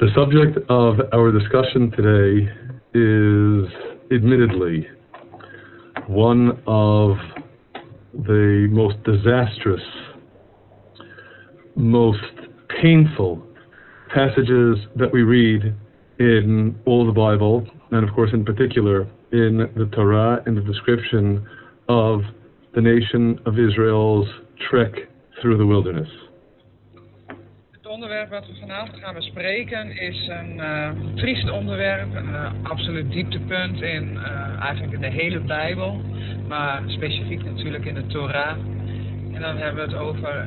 The subject of our discussion today is admittedly one of the most disastrous, most painful passages that we read in all the Bible, and of course, in particular, in the Torah in the description of the nation of Israel's trek through the wilderness. Het onderwerp wat we vanavond gaan bespreken is een uh, triest onderwerp, een uh, absoluut dieptepunt in uh, eigenlijk in de hele Bijbel, maar specifiek natuurlijk in de Torah. En dan hebben we het over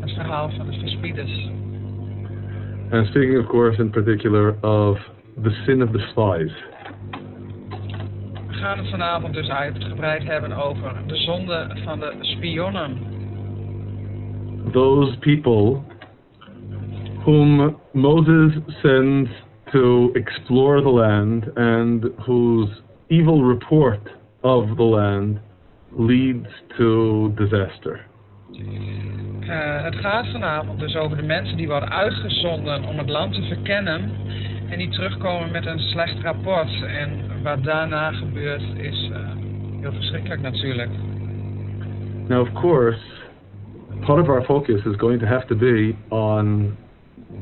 het verhaal van de verspieders. And speaking, of course, in particular of the sin of the spies. We gaan het vanavond dus uitgebreid hebben over de zonde van de spionnen. Those people whom Moses sends to explore the land and whose evil report of the land leads to disaster. Uh, het gaat vanavond dus over de mensen die worden uitgezonden om het land te verkennen en die terugkomen met een slecht rapport. En wat daarna gebeurt is uh, heel verschrikkelijk natuurlijk. Now of course, part of our focus is going to have to be on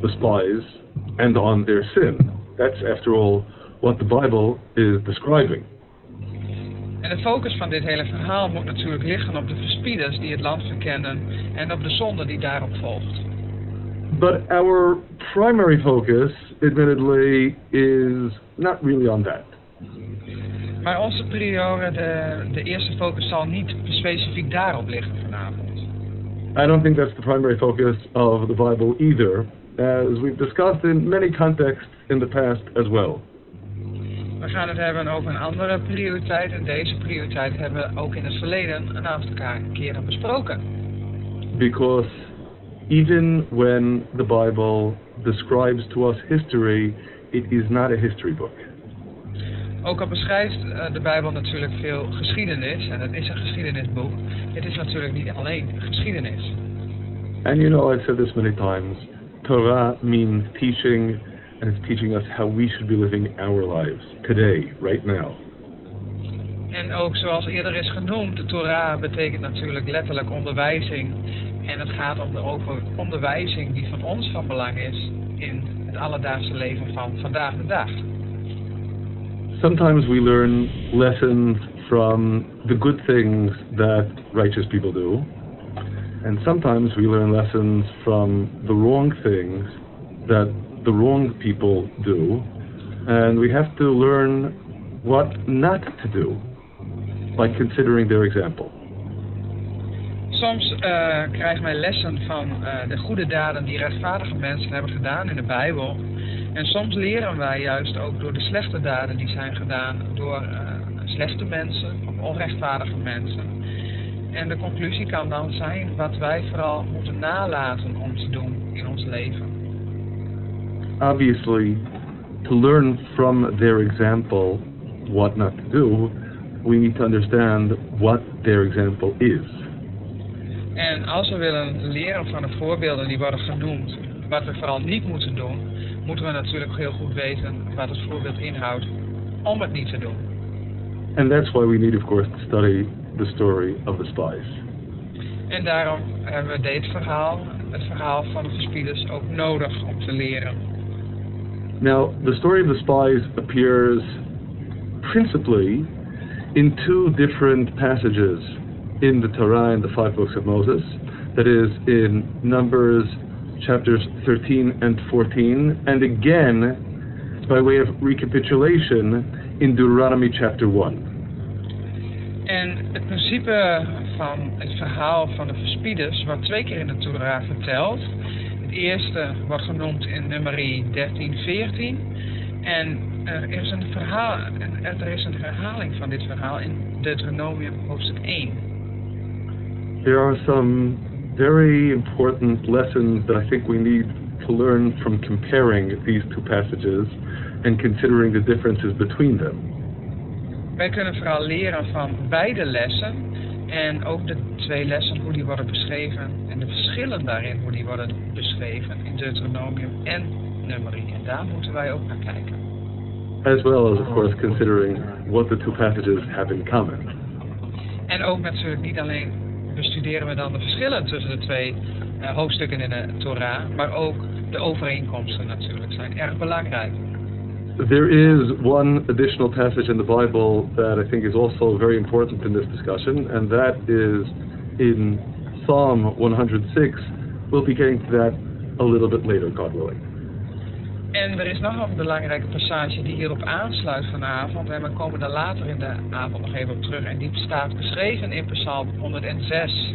the spies and on their sin. That's after all what the Bible is describing. En de focus van dit hele verhaal moet natuurlijk liggen op de verspieders die het land verkennen en op de zonde die daarop volgt. But our primary focus, admittedly, is not really on that. Maar onze priore, de, de eerste focus zal niet specifiek daarop liggen vanavond. I don't think that's the primary focus of the Bible either, as we've discussed in many contexts in the past as well. We gaan het hebben over een andere prioriteit en deze prioriteit hebben we ook in het verleden een aantal keren besproken. Because even when the Bible describes to us history, it is not a history book. Ook al beschrijft de Bijbel natuurlijk veel geschiedenis, en het is een geschiedenisboek, het is natuurlijk niet alleen geschiedenis. And you know, I've said this many times, Torah means teaching, and it's teaching us how we should be living our lives, today, right now. En ook zoals eerder is genoemd, de Torah betekent natuurlijk letterlijk onderwijzing. En het gaat om de over onderwijzing die van ons van belang is in het alledaagse leven van vandaag de dag. Sometimes we learn lessons from the good things that righteous people do, and sometimes we learn lessons from the wrong things that the wrong people do, and we have to learn what not to do by considering their example. Soms uh, wij lessen van uh, de goede daden die rechtvaardige mensen hebben gedaan in de Bijbel. En soms leren wij juist ook door de slechte daden die zijn gedaan door uh, slechte mensen of onrechtvaardige mensen. En de conclusie kan dan zijn wat wij vooral moeten nalaten om te doen in ons leven. Obviously, to learn from their example what not to do, we need to understand what their example is. En als we willen leren van de voorbeelden die worden genoemd, wat we vooral niet moeten doen, moeten we natuurlijk heel goed weten wat het voorbeeld inhoudt om het niet te doen. And that's why we need, of course, to study the story of the spies. En daarom hebben we dit verhaal, het verhaal van de verspieders, ook nodig om te leren. Now, the story of the spies appears principally in two different passages in the Torah and the five books of Moses. That is in Numbers chapters 13 and 14, and again, by way of recapitulation, in Deuteronomy chapter 1. En het principe van het verhaal van de verspieders wordt twee keer in de Torah verteld. Het eerste wordt genoemd in nummerie 13, 14. En er is, een verhaal, er is een herhaling van dit verhaal in Deuteronomium hoofdstuk 1. There are some very important lessons that I think we need to learn from comparing these two passages and considering the differences between them. Wij kunnen vooral leren van beide lessen en ook de twee lessen hoe die worden beschreven en de verschillen daarin hoe die worden beschreven in Deuteronomium en Numeri. En daar moeten wij ook naar kijken. As well as, of course, considering what the two passages have in common. En ook natuurlijk niet alleen bestuderen we dan de verschillen tussen de twee uh, hoofdstukken in de Torah, maar ook de overeenkomsten natuurlijk zijn erg belangrijk. There is one additional passage in the Bible that I think is also very important in this discussion, and that is in Psalm 106. We'll be getting to that a little bit later, God willing. En er is nog een belangrijke passage die hierop aansluit vanavond. En we komen daar later in de avond nog even op terug. En die staat geschreven in Psalm 106.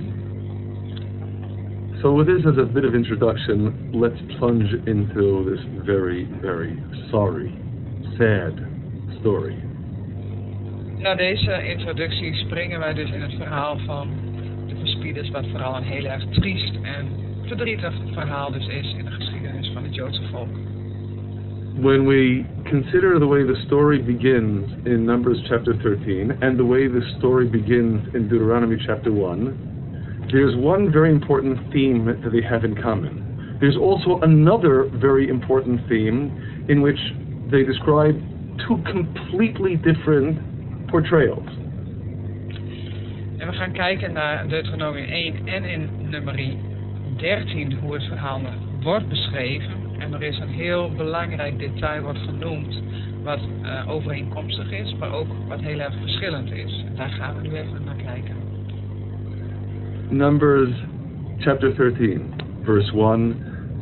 So with this as a bit of introduction, let's plunge into this very, very sorry, sad story. Na deze introductie springen wij dus in het verhaal van de verspieders, wat vooral een heel erg triest en verdrietig verhaal dus is in de geschiedenis van het Joodse volk. when we consider the way the story begins in Numbers chapter 13 and the way the story begins in Deuteronomy chapter 1, there's one very important theme that they have in common. There's also another very important theme in which they describe two completely different portrayals. En we gaan kijken naar Deuteronomie 1 en in nummerie 13 hoe het verhaal wordt beschreven. En er is een heel belangrijk detail wat genoemd, wat uh, overeenkomstig is, maar ook wat heel erg verschillend is. En daar gaan we nu even naar kijken. Numbers chapter 13, verse 1.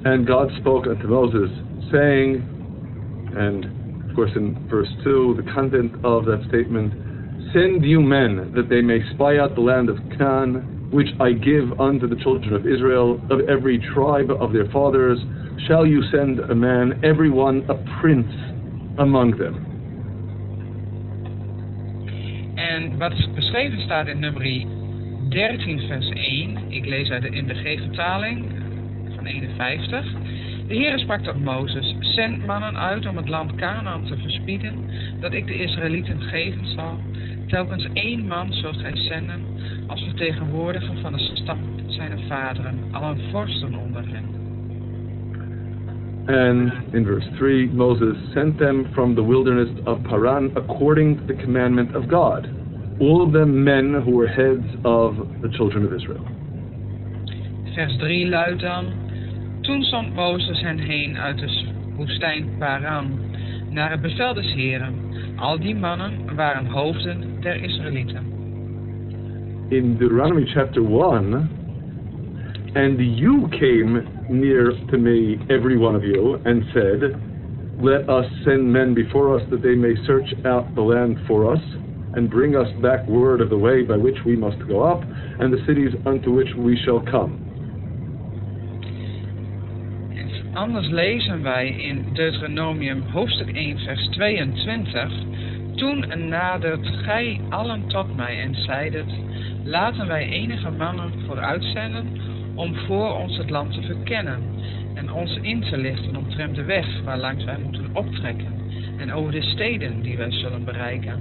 And God spoke unto Moses, saying, and of course in verse 2, the content of that statement, Send you men that they may spy out the land of Canaan, which I give unto the children of Israel, of every tribe of their fathers, shall you send a man, every one a prince among them. En wat beschreven staat in nummer 13 vers 1, ik lees uit de in de G-vertaling van 51. De Heere sprak tot Mozes, zend mannen uit om het land Canaan te verspieden, dat ik de Israëlieten geven zal. Telkens één man zult gij zenden, als vertegenwoordiger van de stam zijn vaderen, al een vorsten onder hen. And in verse 3, Moses sent them from the wilderness of Paran according to the commandment of God, all of them men who were heads of the children of Israel. Vers 3 luidt dan: Toen zond Mozes hen heen uit de woestijn Paran, naar het bevel des Heren. Al die mannen waren hoofden der Israëlieten. In Deuteronomy chapter 1, and you came near to me, every one of you, and said, Let us send men before us that they may search out the land for us, and bring us back word of the way by which we must go up, and the cities unto which we shall come. Anders lezen wij in Deuteronomium hoofdstuk 1 vers 22. Toen nadert gij allen tot mij en zeidet, laten wij enige mannen vooruitzenden om voor ons het land te verkennen en ons in te lichten omtrent de weg waarlangs wij moeten optrekken en over de steden die wij zullen bereiken.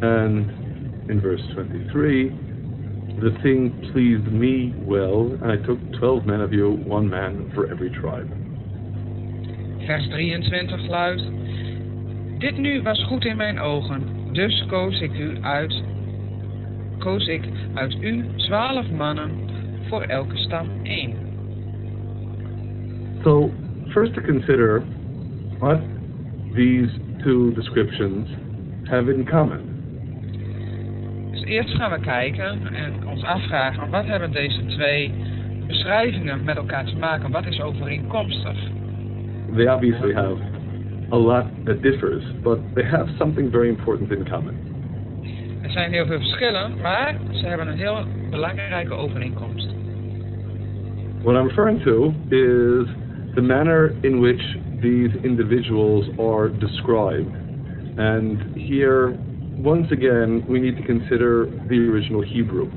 And in verse 23, the thing pleased me well, and I took 12 men of you, one man for every tribe. Vers 23 luidt: Dit nu was goed in mijn ogen, dus koos ik u uit, koos ik uit u twaalf mannen voor elke stam één. So, first to consider what these two descriptions have in common. Eerst gaan we kijken en ons afvragen wat hebben deze twee beschrijvingen met elkaar te maken? Wat is overeenkomstig? They obviously have a lot that differs, but they have something very important in common. Er zijn heel veel verschillen, maar ze hebben een heel belangrijke overeenkomst. What I'm referring to is the manner in which these individuals are described. And here, once again, we need to consider the original Hebrew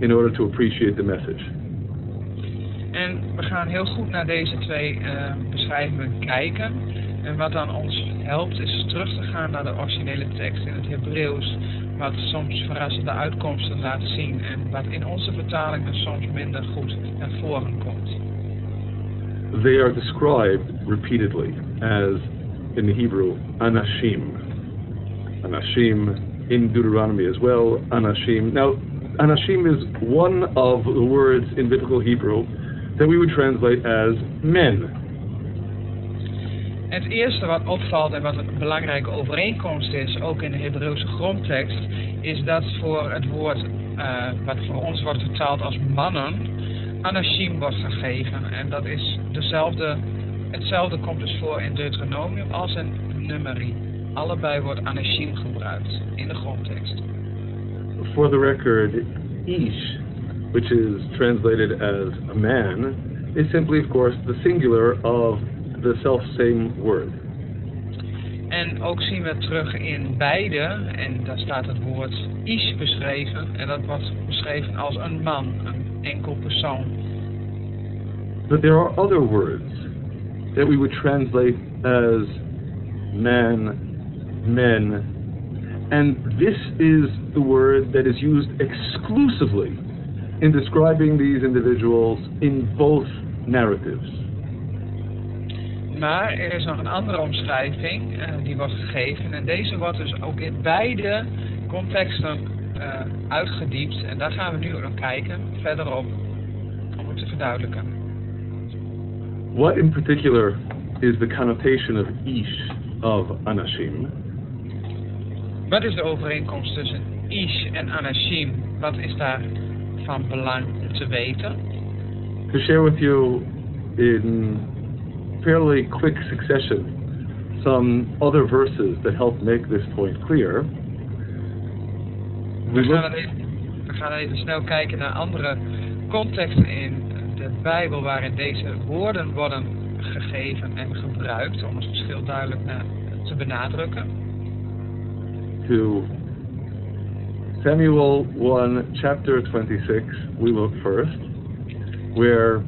in order to appreciate the message. En we gaan heel goed naar deze twee uh, beschrijvingen kijken. En wat dan ons helpt is terug te gaan naar de originele tekst in het Hebreeuws. Wat soms verrassende uitkomsten laat zien en wat in onze vertalingen soms minder goed naar voren komt. they are described repeatedly as, in the Hebrew, anashim. Anashim in Deuteronomy as well, anashim. Now, anashim is one of the words in biblical Hebrew that we would translate as men. Het eerste wat opvalt en wat een belangrijke overeenkomst is, ook in de Hebreeuwse grondtekst, is dat voor het woord uh, wat voor ons wordt vertaald als mannen, anashim wordt gegeven. En dat is dezelfde, hetzelfde komt dus voor in Deuteronomium als in Numeri. Allebei wordt anashim gebruikt in de grondtekst. For the record, ish, which is translated as a man, is simply, of course, the singular of the self-same word. En ook zien we terug in beide, en daar staat het woord ish beschreven, en dat wordt beschreven als een man, een enkel persoon. But there are other words that we would translate as man, men, and this is the word that is used exclusively in describing these individuals in both narratives. Maar er is nog een andere omschrijving uh, die wordt gegeven. En deze wordt dus ook in beide contexten uh, uitgediept. En daar gaan we nu naar kijken, verderop, om het te verduidelijken. What in particular is the connotation of ish of anashim? Wat is de overeenkomst tussen ish en anashim? Wat is daar van belang om te weten? To share with you in fairly quick succession some other verses that help make this point clear. We, gaan even, we gaan even snel kijken naar andere contexten in de Bijbel waarin deze woorden worden gegeven en gebruikt om het verschil duidelijk te benadrukken. To Samuel 1, chapter 26, we look first, where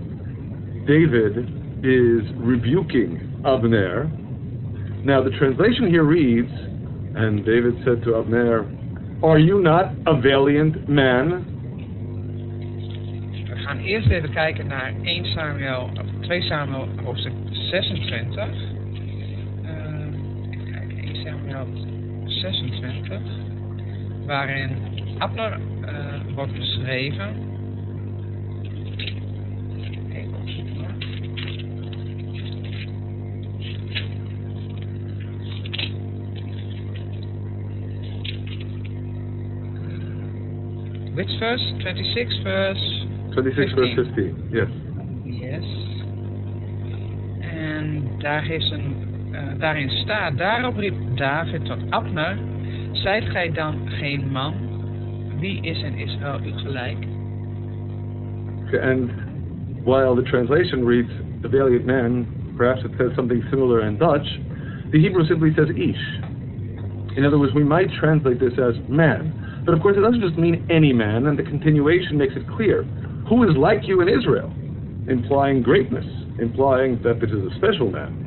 David is rebuking Abner. Now, the translation here reads, And David said to Abner, Are you not a valiant man? We gaan eerst even kijken naar 1 Samuel, 2 Samuel hoofdstuk 26. Uh, even kijken, 1 Samuel 26, waarin Abner uh, wordt beschreven Which verse? 26 verse 26 15. verse 15, yes. Yes. En daar is een, daarin staat, daarop riep David tot Abner, zijt gij dan geen man? Wie is in Israël u gelijk? And while the translation reads, a valiant man, perhaps it says something similar in Dutch, the Hebrew simply says ish. In other words, we might translate this as man. But of course, it doesn't just mean any man, and the continuation makes it clear. Who is like you in Israel? Implying greatness, implying that this is a special man.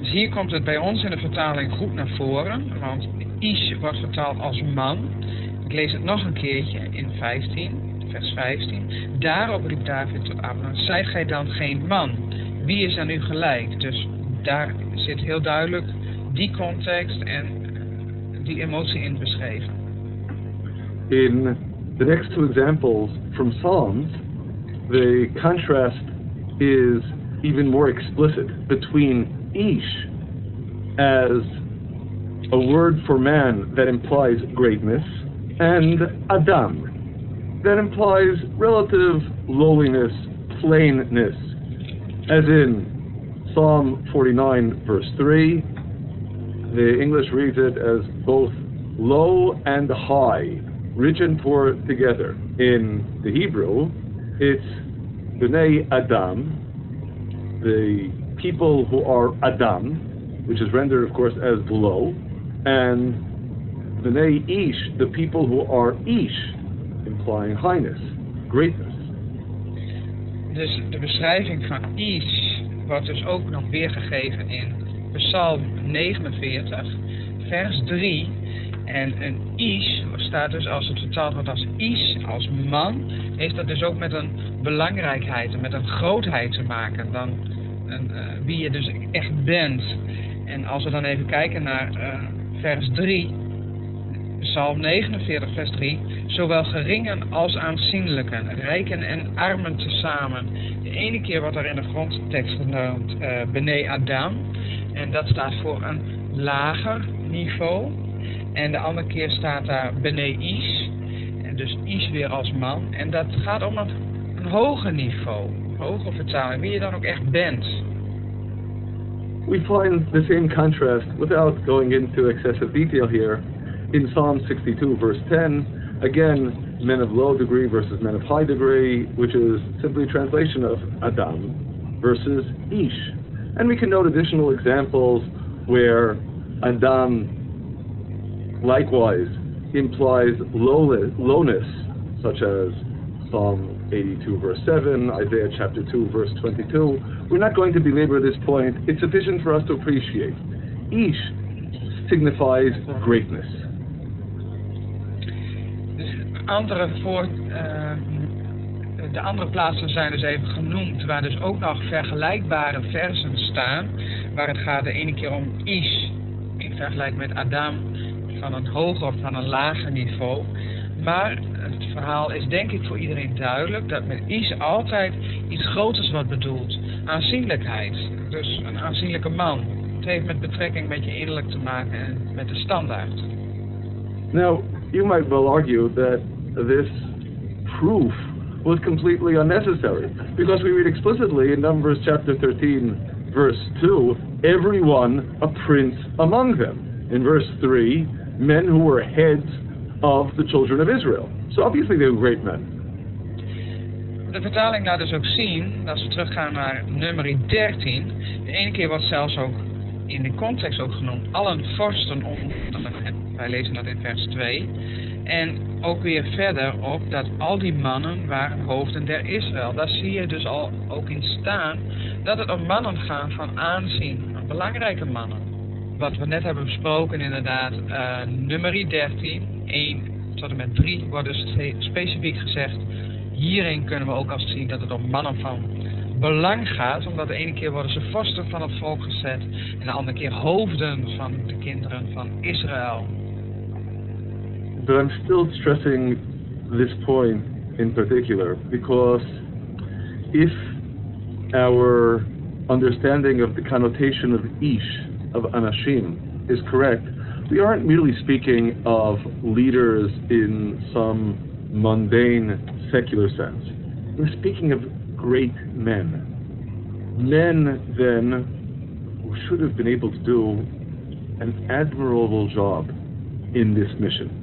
Dus hier komt het bij ons in de vertaling goed naar voren, want Ish wordt vertaald als man. Ik lees het nog een keertje in 15, vers 15. Daarop riep David tot Abner, zijt gij dan geen man? Wie is aan u gelijk? Dus daar zit heel duidelijk die context en die emotie in beschreven. in the next two examples from Psalms, the contrast is even more explicit between Ish as a word for man that implies greatness and Adam that implies relative lowliness, plainness, as in Psalm 49, verse 3. The English reads it as both low and high rich and poor together. In the Hebrew, it's Bnei Adam, the people who are Adam, which is rendered, of course, as low, and Bnei Ish, the people who are Ish, implying highness, greatness. Dus de beschrijving van Ish wordt dus ook nog weergegeven in Psalm 49, vers 3. En een Ish staat dus als het vertaald wordt als is, als man, heeft dat dus ook met een belangrijkheid en met een grootheid te maken dan uh, wie je dus echt bent. En als we dan even kijken naar uh, vers 3, Psalm 49, vers 3. Zowel geringen als aanzienlijken, rijken en armen tezamen. De ene keer wordt er in de grondtekst genoemd uh, Bene Adam. En dat staat voor een lager niveau. En de andere keer staat daar Bene Is. En dus Is weer als man. En dat gaat om een hoger niveau. Hoge vertaling, wie je dan ook echt bent. We find the same contrast without going into excessive detail here in Psalm 62, verse 10, again, men of low degree versus men of high degree, which is simply a translation of Adam versus Ish. And we can note additional examples where Adam likewise implies lowness, such as Psalm 82, verse 7, Isaiah chapter 2, verse 22. We're not going to belabor this point. It's sufficient for us to appreciate. Ish signifies greatness. andere voor, uh, de andere plaatsen zijn dus even genoemd, waar dus ook nog vergelijkbare versen staan, waar het gaat de ene keer om Is, in vergelijking met Adam, van een hoger of van een lager niveau. Maar het verhaal is denk ik voor iedereen duidelijk dat met Is altijd iets groters wordt bedoeld. Aanzienlijkheid, dus een aanzienlijke man. Het heeft met betrekking met je innerlijk te maken en met de standaard. Now, you might well argue that this proof was completely unnecessary because we read explicitly in Numbers chapter 13, verse 2, everyone a prince among them. In verse 3, men who were heads of the children of Israel. So obviously they were great men. De vertaling laat dus ook zien, als we teruggaan naar nummer 13, de ene keer wordt zelfs ook in de context ook genoemd, allen vorsten onder Wij lezen dat in vers 2. En ook weer verder op dat al die mannen waren hoofden der Israël. Daar zie je dus al ook in staan dat het om mannen gaat van aanzien, belangrijke mannen. Wat we net hebben besproken inderdaad, uh, nummer 13, 1 tot en met 3 wordt dus specifiek gezegd. Hierin kunnen we ook al zien dat het om mannen van belang gaat, omdat de ene keer worden ze vorsten van het volk gezet en de andere keer hoofden van de kinderen van Israël. but I'm still stressing this point in particular because if our understanding of the connotation of ish, of anashim, is correct, we aren't merely speaking of leaders in some mundane secular sense. We're speaking of great men. Men, then, who should have been able to do an admirable job in this mission.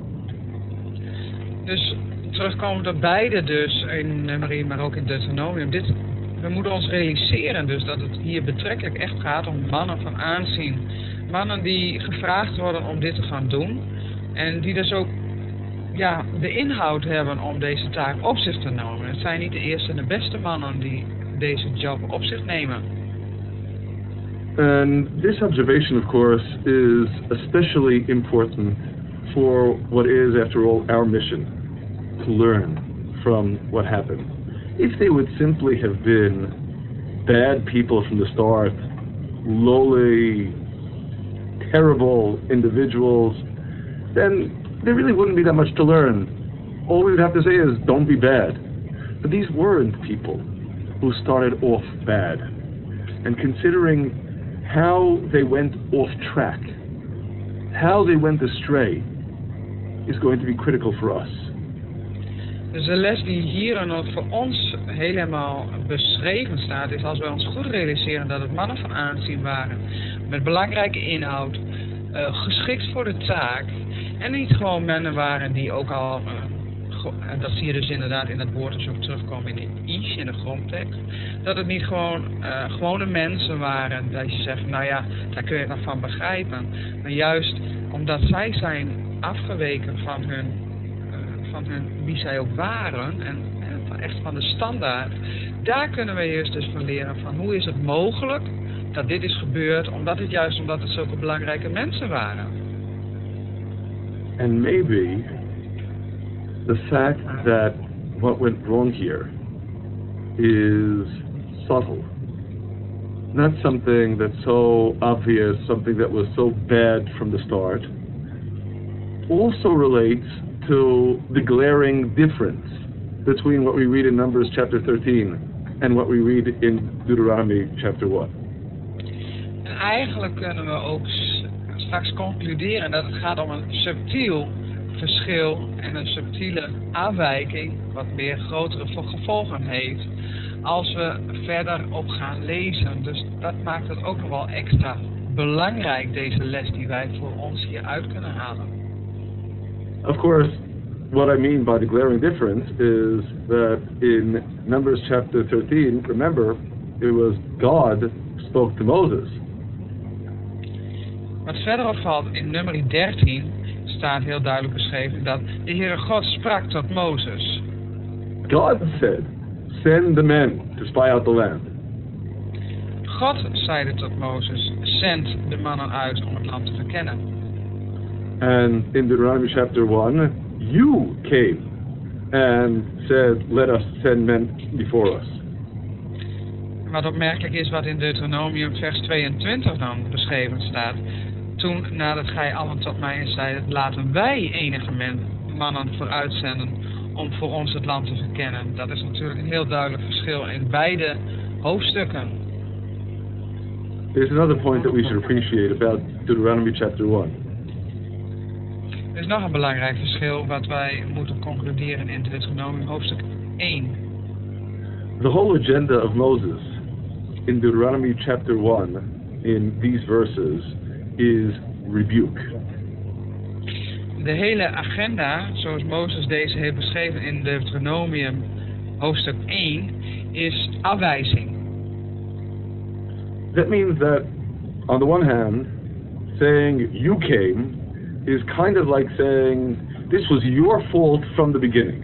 Dus terugkomend op beide dus, in Nummerie, maar ook in Deuteronomium. Dit, we moeten ons realiseren dus dat het hier betrekkelijk echt gaat om mannen van aanzien. Mannen die gevraagd worden om dit te gaan doen. En die dus ook ja, de inhoud hebben om deze taak op zich te nemen. Het zijn niet de eerste en de beste mannen die deze job op zich nemen. And this observation, of course, is especially important for what is, after all, our mission. to learn from what happened. If they would simply have been bad people from the start, lowly, terrible individuals, then there really wouldn't be that much to learn. All we would have to say is, don't be bad. But these weren't people who started off bad. And considering how they went off track, how they went astray, is going to be critical for us. Dus de les die hier dan ook voor ons helemaal beschreven staat, is als we ons goed realiseren dat het mannen van aanzien waren, met belangrijke inhoud, uh, geschikt voor de taak, en niet gewoon mannen waren die ook al, uh, dat zie je dus inderdaad in het woord als ook terugkomen in de is, in de grondtekst, dat het niet gewoon uh, gewone mensen waren, dat je zegt, nou ja, daar kun je nog van begrijpen, maar juist omdat zij zijn afgeweken van hun van wie zij ook waren en, en echt van de standaard. Daar kunnen we eerst dus van leren van hoe is het mogelijk dat dit is gebeurd, omdat het juist omdat het zulke belangrijke mensen waren. And maybe the fact that what went wrong here is subtle. Not something that's so obvious, something that was so bad from the start. Also relates to the glaring difference between what we read in Numbers chapter 13 and what we read in Deuteronomy chapter 1. En eigenlijk kunnen we ook straks concluderen dat het gaat om een subtiel verschil en een subtiele afwijking, wat meer grotere vo- gevolgen heeft als we verder op gaan lezen. Dus dat maakt het ook nog wel extra belangrijk, deze les die wij voor ons hieruit kunnen halen. Of course, what I mean by the glaring difference is that in Numbers chapter 13, remember, it was God spoke to Moses. Wat verder opvalt in nummer 13 staat heel duidelijk beschreven dat de Heere God sprak tot Mozes. God said, Send the men to spy out the land. God zeide tot Mozes, zend de mannen uit om het land te verkennen. And in Deuteronomy chapter 1, you came and said, Let us send men before us. Wat opmerkelijk is wat in Deuteronomium vers 22 dan beschreven staat. Toen nadat gij allen tot mij zeidet, laten wij enige men, mannen vooruitzenden om voor ons het land te verkennen. Dat is natuurlijk een heel duidelijk verschil in beide hoofdstukken. There's another point that we should appreciate about Deuteronomy chapter 1. Er is nog een belangrijk verschil wat wij moeten concluderen in Deuteronomium hoofdstuk 1. The whole agenda of Moses in Deuteronomy chapter 1, in these verses, is rebuke. De hele agenda, zoals Mozes deze heeft beschreven in Deuteronomium hoofdstuk 1, is afwijzing. That means that, on the one hand, saying you came is kind of like saying this was your fault from the beginning.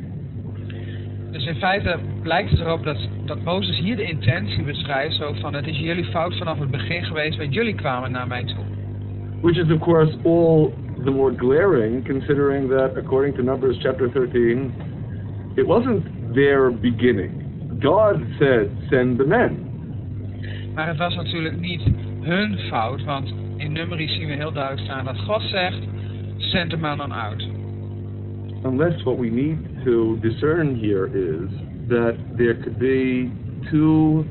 Dus in feite lijkt het erop dat, dat Mozes hier de intentie beschrijft, zo van het is jullie fout vanaf het begin geweest, want jullie kwamen naar mij toe. Which is, of course, all the more glaring considering that, according to Numbers chapter 13, it wasn't their beginning. God said, send the men. Maar het was natuurlijk niet hun fout, want in Nummerie zien we heel duidelijk staan dat God zegt, zend de mannen uit. Unless what we need to discern here is that there could be two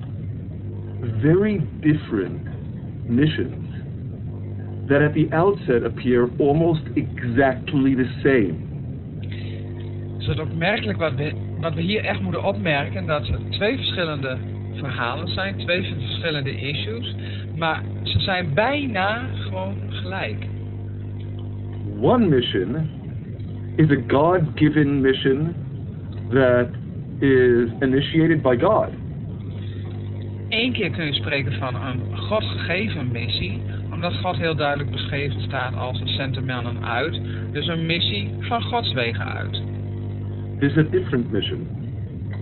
very different missions that at the outset appear almost exactly the same. Dus het opmerkelijk wat we, wat we hier echt moeten opmerken, dat het twee verschillende verhalen zijn, twee verschillende issues, maar ze zijn bijna gewoon gelijk. One mission is a God given mission that is initiated by God. Eén keer kun je spreken van een God gegeven missie, omdat God heel duidelijk beschreven staat als een mannen uit, dus een missie van Gods wegen uit. There's a different mission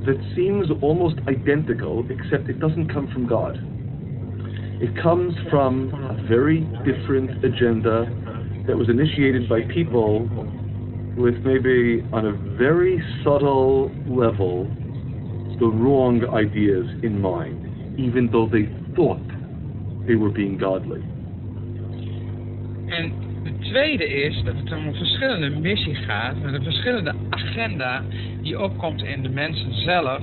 that seems almost identical, except it doesn't come from God. It comes from a very different agenda that was initiated by people with maybe on a very subtle level the wrong ideas in mind, even though they thought they were being godly. En de tweede is dat het om een verschillende missie gaat, met een verschillende agenda die opkomt in de mensen zelf.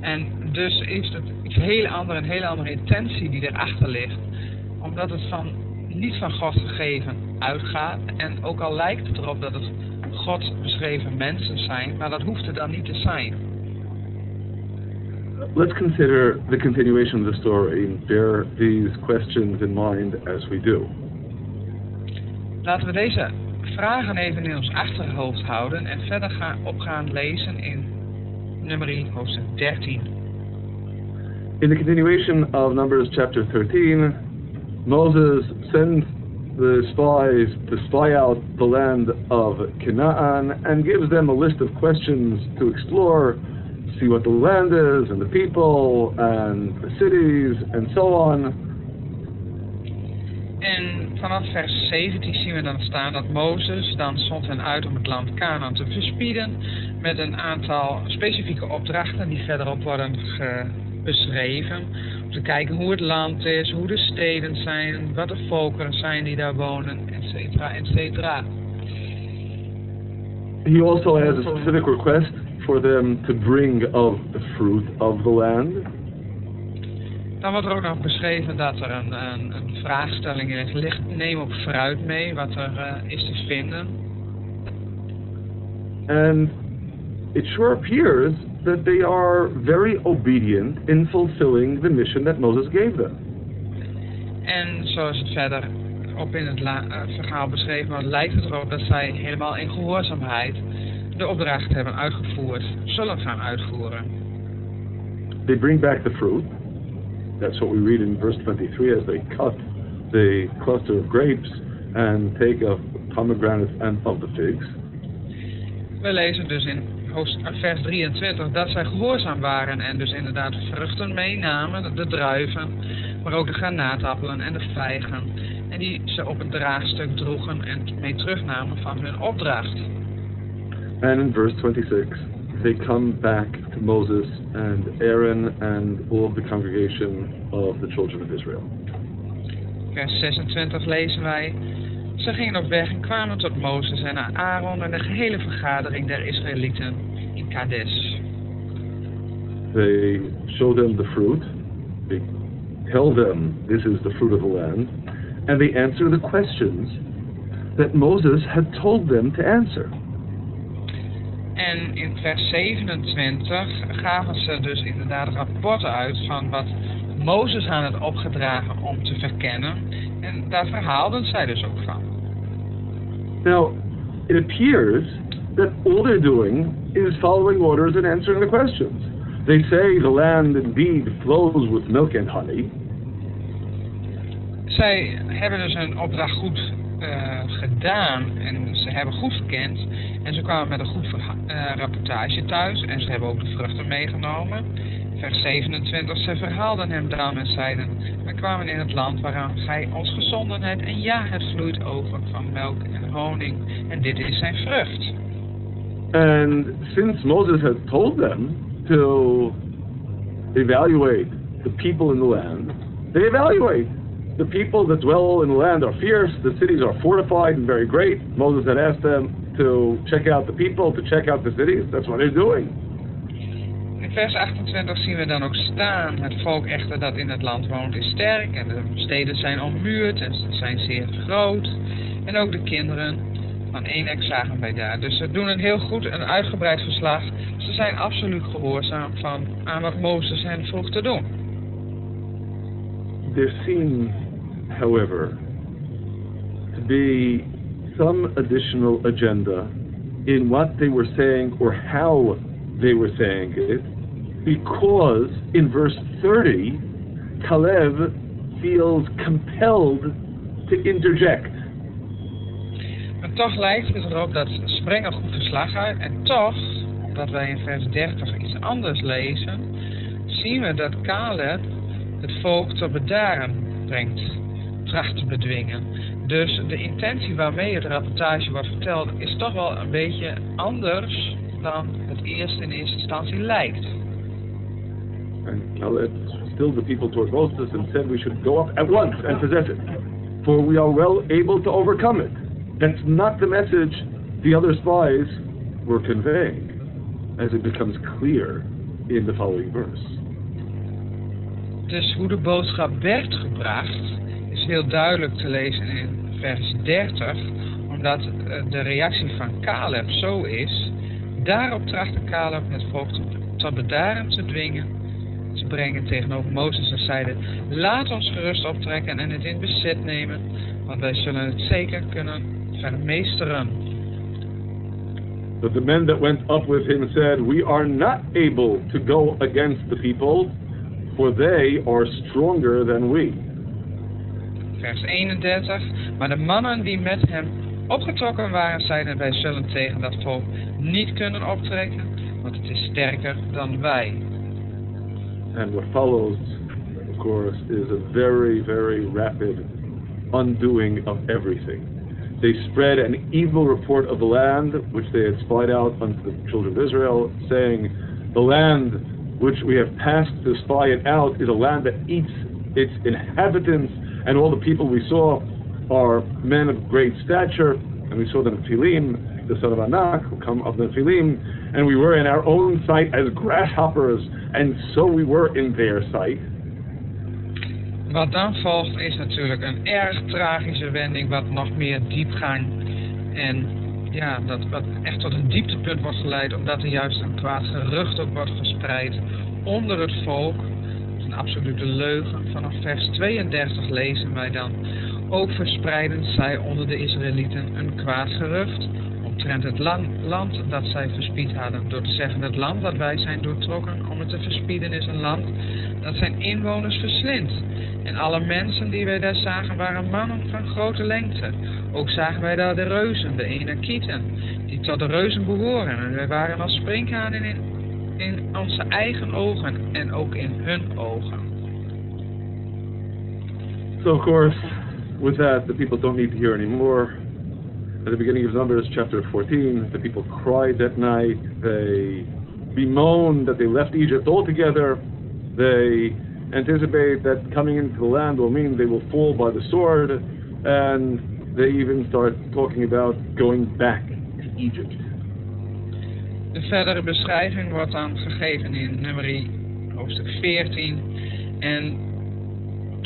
En dus is het iets heel ander, een hele andere intentie die erachter ligt. Omdat het van, niet van God gegeven uitgaat. En ook al lijkt het erop dat het God beschreven mensen zijn, maar dat hoeft het dan niet te zijn. Let's consider the continuation of the story and bear these questions in mind as we do. Laten we deze vragen even in ons achterhoofd houden en verder gaan, op gaan lezen in nummer hoofdstuk 13. In the continuation of Numbers chapter 13, Moses sends the spies to spy out the land of Canaan and gives them a list of questions to explore, see what the land is and the people and the cities and so on. En vanaf vers 17 zien we dan staan dat Mozes dan zond hen uit om het land Canaan te verspieden met een aantal specifieke opdrachten die verderop worden beschreven. Om te kijken hoe het land is, hoe de steden zijn, wat de volkeren zijn die daar wonen, et cetera, et cetera. He also has a specific request for them to bring of the fruit of the land. Dan wordt er ook nog beschreven dat er een, een, een vraagstelling is. Ligt, neem op fruit mee wat er uh, is te vinden. And it sure appears that they are very obedient in fulfilling the mission that Moses gave them. En zoals het verder op in het uh, verhaal beschreven wordt, lijkt het erop dat zij helemaal in gehoorzaamheid de opdracht hebben uitgevoerd, zullen gaan uitvoeren. They bring back the fruit. That's what we read in verse 23 as they cut the cluster of grapes and take of pomegranates and of the figs. We lezen dus in vers 23 dat zij gehoorzaam waren en dus inderdaad vruchten meenamen, de druiven, maar ook de granaatappelen en de vijgen. En die ze op een draagstuk droegen en mee terugnamen van hun opdracht. And in verse 26, they come back to Moses and Aaron and all of the congregation of the children of Israel. Vers 26 lezen wij. Ze gingen op weg en kwamen tot Mozes en naar Aaron en de gehele vergadering der Israëlieten in Kades. They show them the fruit. They tell them this is the fruit of the land. And they answer the questions that Moses had told them to answer. En in vers 27 gaven ze dus inderdaad rapporten uit van wat Mozes aan het opgedragen om te verkennen. En daar verhaalden zij dus ook van. Now, it appears that all they're doing is following orders and answering the questions. They say the land indeed flows with milk and honey. Zij hebben dus hun opdracht goed uh, gedaan en ze hebben goed verkend. En ze kwamen met een goed uh, rapportage thuis en ze hebben ook de vruchten meegenomen. Vers 27, ze verhaalden hem dan en zeiden, we kwamen in het land waaraan gij ons gezonden hebt en ja, het vloeit over van melk en honing en dit is zijn vrucht. And since Moses had told them to evaluate the people in the land, they evaluate. The people that dwell in the land are fierce, the cities are fortified and very great. Moses had asked them to check out the people, to check out the cities. That's what they're doing. Vers 28 zien we dan ook staan, het volk echter dat in het land woont is sterk en de steden zijn ommuurd en ze zijn zeer groot. En ook de kinderen van Enek zagen wij daar. Dus ze doen een heel goed en uitgebreid verslag. Ze zijn absoluut gehoorzaam van aan wat Mozes hen vroeg te doen. There seems, however, to be some additional agenda in what they were saying or how they were saying it, because in verse 30, Caleb feels compelled to interject. Maar toch lijkt het erop dat Spreng een goed verslag uit. En toch, dat wij in vers 30 iets anders lezen, zien we dat Caleb het volk tot bedaren brengt, tracht te bedwingen. Dus de intentie waarmee het rapportage wordt verteld is toch wel een beetje anders dan het eerst in eerste instantie lijkt. And Caleb stilled the people toward Moses and said we should go up at once and possess it, for we are well able to overcome it. That's not the message the other spies were conveying, as it becomes clear in the following verse. Dus hoe de boodschap werd gebracht is heel duidelijk te lezen in vers 30, omdat de reactie van Caleb zo is. Daarop trachtte Caleb het volk tot bedaren te dwingen, te brengen tegenover Mozes en zeiden, laat ons gerust optrekken en het in bezit nemen, want wij zullen het zeker kunnen vermeesteren. But the men that went up with him said, We are not able to go against the people, for they are stronger than we. Vers 31. Maar de mannen die met hem opgetrokken waren, zeiden: Wij zullen tegen dat volk niet kunnen optrekken, want het is sterker dan wij. And what follows, of course, is a very, very rapid undoing of everything. They spread an evil report of the land which they had spied out unto the children of Israel, saying, The land which we have passed to spy it out is a land that eats its inhabitants, and all the people we saw are men of great stature, and we saw the Nephilim, the son of Anak, who come of the Nephilim, and we were in our own sight as grasshoppers, and so we were in their sight. Wat dan volgt is natuurlijk een erg tragische wending, wat nog meer diepgang en ja, dat wat echt tot een dieptepunt wordt geleid, omdat er juist een kwaad gerucht ook wordt verspreid onder het volk. Een absolute leugen. Vanaf vers 32 lezen wij dan. Ook verspreiden zij onder de Israëlieten een kwaad gerucht het land, land dat zij verspied hadden, door te zeggen het land dat wij zijn doortrokken om het te verspieden is een land dat zijn inwoners verslindt. En alle mensen die wij daar zagen waren mannen van grote lengte. Ook zagen wij daar de reuzen, de Enakieten, die tot de reuzen behoren. En wij waren als sprinkhanen in, in onze eigen ogen en ook in hun ogen. So, of course, with that, the people don't need to hear anymore. At the beginning of Numbers chapter 14, the people cried that night. They bemoaned that they left Egypt altogether. They anticipate that coming into the land will mean they will fall by the sword. And they even start talking about going back to Egypt. De verdere beschrijving wordt dan gegeven in nummer hoofdstuk 14. En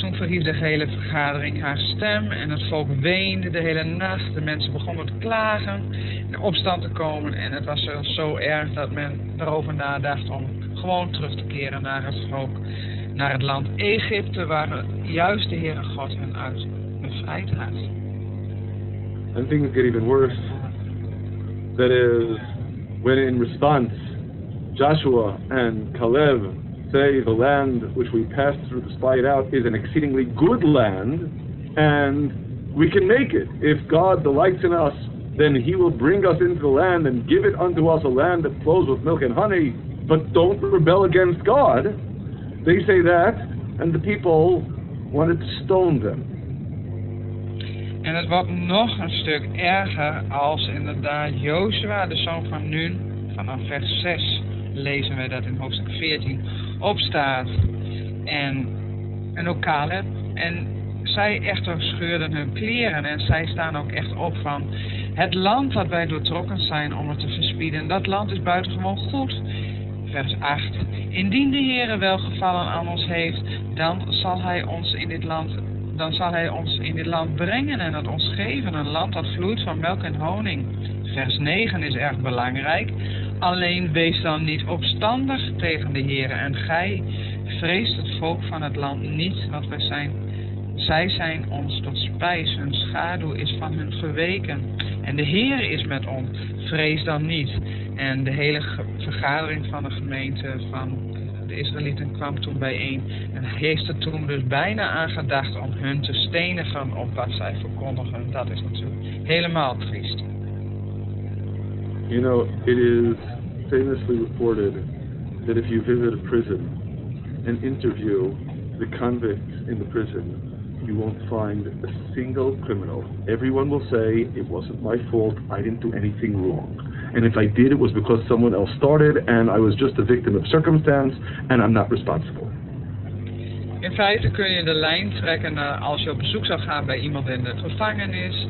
toen verhief de hele vergadering haar stem en het volk weende de hele nacht. De mensen begonnen te klagen, in opstand te komen. En het was zo erg dat men erover nadacht om gewoon terug te keren naar het volk, naar het land Egypte, waar juist de Heere God hen uit bevrijd had. And things get even worse. That is, when in response, Joshua and Caleb say the land which we passed through to spy it out is an exceedingly good land, and we can make it. If God delights in us, then he will bring us into the land and give it unto us a land that flows with milk and honey, but don't rebel against God. They say that, and the people wanted to stone them. En het wordt nog een stuk erger als inderdaad Jozua, de zoon van Nun, vanaf vers 6 lezen wij dat in hoofdstuk 14, opstaat. En, en ook Caleb. En zij echter scheurden hun kleren en zij staan ook echt op van het land dat wij doortrokken zijn om het te verspieden, dat land is buitengewoon goed. Vers 8. Indien de Heere welgevallen aan ons heeft, dan zal hij ons in dit land dan zal hij ons in dit land brengen en het ons geven, een land dat vloeit van melk en honing. Vers 9 is erg belangrijk. Alleen wees dan niet opstandig tegen de Heer en gij vreest het volk van het land niet, want wij zijn, zij zijn ons tot spijs, hun schaduw is van hun geweken. En de Heer is met ons, vrees dan niet. En de hele vergadering van de gemeente van de Israëlieten kwam toen bijeen en heeft er toen dus bijna aan gedacht om hun te stenigen op wat zij verkondigen. Dat is natuurlijk helemaal triest. You know, it is famously reported that if you visit a prison and interview the convicts in the prison, you won't find a single criminal. Everyone will say, it wasn't my fault, I didn't do anything wrong. And if I did, it was because someone else started, and I was just a victim of circumstance, and I'm not responsible. In feite kun je de lijn trekken eh, als je op bezoek zou gaan bij iemand in de gevangenis.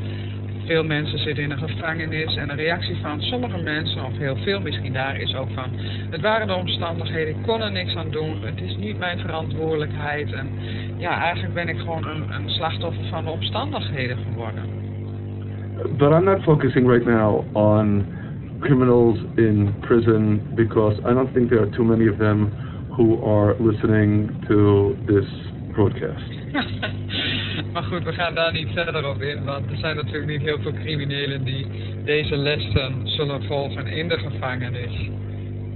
Veel mensen zitten in een gevangenis en de reactie van sommige mensen, of heel veel misschien daar, is ook van... Het waren de omstandigheden, ik kon er niks aan doen, het is niet mijn verantwoordelijkheid. En ja, eigenlijk ben ik gewoon een, een slachtoffer van de omstandigheden geworden. But I'm not focusing right now on criminals in prison because I don't think there are too many of them who are listening to this broadcast. maar goed, we gaan daar niet verder op in, want er zijn natuurlijk niet heel veel criminelen die deze lessen zullen volgen in de gevangenis,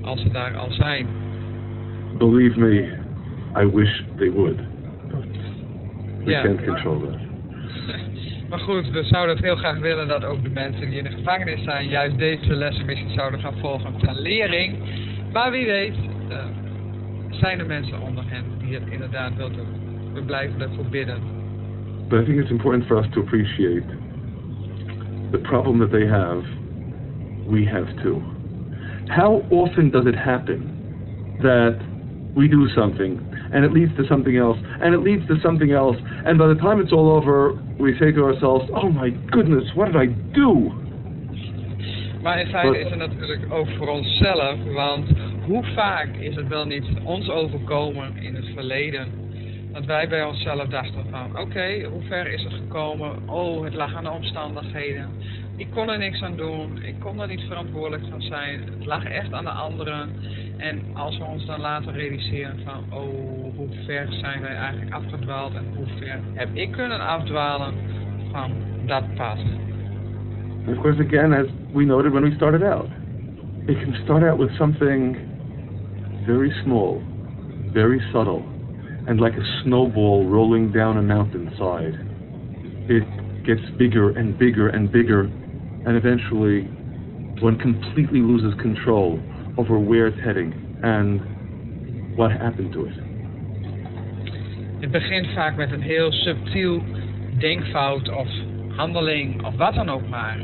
als ze daar al zijn. Believe me, I wish they would. But we Ja. can't control that. Maar goed, we zouden het heel graag willen dat ook de mensen die in de gevangenis zijn, juist deze lessen misschien zouden gaan volgen van lering. Maar wie weet, eh, zijn er mensen onder hen die het inderdaad wil doen. We blijven ervoor bidden. But I think it's important for us to appreciate the problem that they have, we have too. How often does it happen that we do something and it leads to something else and it leads to something else and by the time it's all over we say to ourselves, oh my goodness, what did I do? Maar in feite is het natuurlijk ook voor onszelf, want hoe vaak is het wel niet ons overkomen in het verleden dat wij bij onszelf dachten van oké, hoe ver is het gekomen? Oh, het lag aan de omstandigheden. Ik kon er niks aan doen. Ik kon er niet verantwoordelijk van zijn. Het lag echt aan de anderen. En als we ons dan later realiseren van oh, hoe ver zijn wij eigenlijk afgedwaald en hoe ver heb ik kunnen afdwalen van dat pad. Of course, again, as we noted when we started out, it can start out with something very small, very subtle, and like a snowball rolling down a mountainside. It gets bigger and bigger and bigger, and eventually one completely loses control over where it's heading and what happened to it. Het begint vaak met een heel subtiel denkfout of handeling of wat dan ook maar.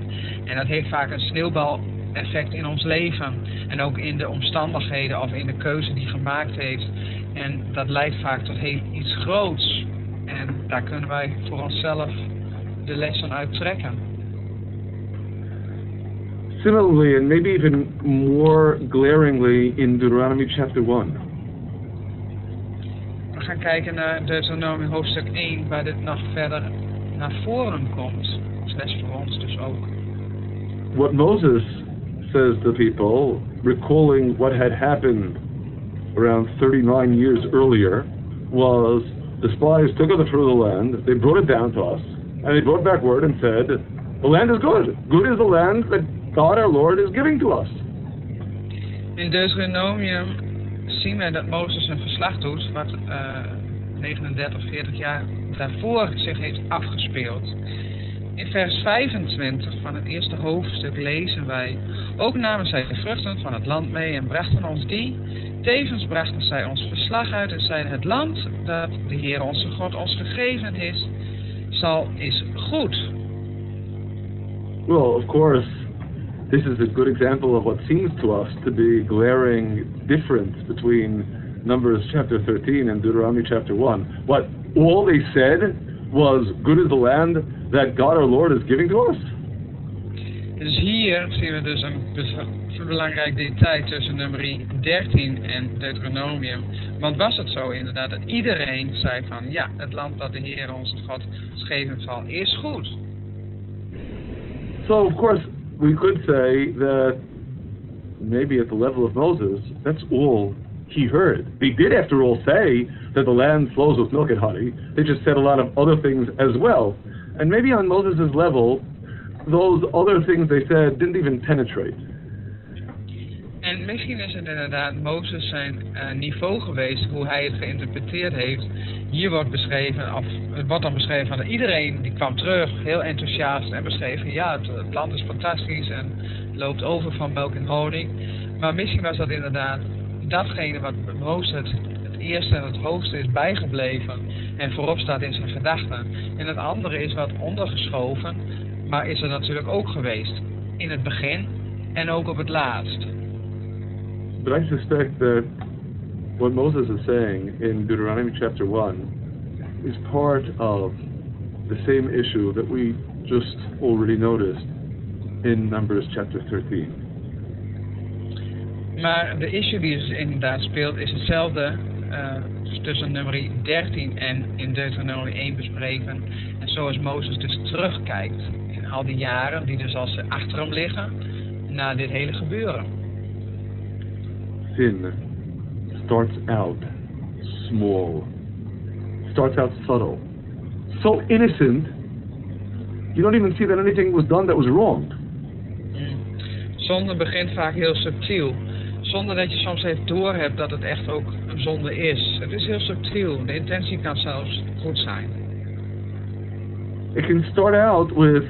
En dat heeft vaak een sneeuwbaleffect in ons leven. En ook in de omstandigheden of in de keuze die gemaakt heeft. En dat leidt vaak tot heel iets groots. En daar kunnen wij voor onszelf de lessen uit trekken. Similarly, and maybe even more glaringly in Deuteronomy chapter 1. We gaan kijken naar Deuteronomie hoofdstuk 1, waar dit nog verder naar voren komt. Als les voor ons dus ook. What Moses says to people, recalling what had happened around 39 years earlier, was the spies took us through the land, they brought it down to us, and they brought back word and said, The land is good. Good is the land that God our Lord is giving to us. In Deuteronomium zien wij dat Mozes een verslag doet wat uh, 39, 40 jaar daarvoor zich heeft afgespeeld. In vers 25 van het eerste hoofdstuk lezen wij: Ook namen zij de vruchten van het land mee en brachten ons die. Tevens brachten zij ons verslag uit en zeiden: Het land dat de Heer onze God ons gegeven is, zal is goed. Well, of course, this is a good example of what seems to us to be glaring difference between Numbers chapter 13 and Deuteronomy chapter 1. What all they said was, Good is the land that God our Lord is giving to us. Dus hier zien we dus een belangrijk detail tussen nummer 13 en Deuteronomium. Want was het zo inderdaad dat iedereen zei van ja, het land dat de Heer onze God geven zal is goed. So of course we could say that maybe at the level of Moses, that's all he heard. They did after all say that the land flows with milk and honey. They just said a lot of other things as well. And maybe on Moses' level, those other things they said didn't even penetrate. En misschien is het inderdaad Mozes zijn uh, niveau geweest, hoe hij het geïnterpreteerd heeft. Hier wordt beschreven, of wordt dan beschreven van iedereen die kwam terug, heel enthousiast en beschreven, ja, het, het land is fantastisch en loopt over van melk en honing. Maar misschien was dat inderdaad datgene wat Mozes het eerste en het hoogste is bijgebleven en voorop staat in zijn gedachten. En het andere is wat ondergeschoven, maar is er natuurlijk ook geweest. In het begin en ook op het laatst. But I suspect that what Moses is saying in Deuteronomy chapter 1 is part of the same issue that we just already noticed in Numbers chapter 13. Maar de issue die dus inderdaad speelt is hetzelfde uh, tussen nummer 13 en in Deuteronomie 1 bespreken. En zoals Mozes dus terugkijkt in al die jaren die dus als achter hem liggen na dit hele gebeuren. Sin starts out small, starts out subtle, so innocent, you don't even see that anything was done that was wrong. Zonde begint vaak heel subtiel, zonder dat je soms even doorhebt dat het echt ook een zonde is. Het is heel subtiel, de intentie kan zelfs goed zijn. It can start out with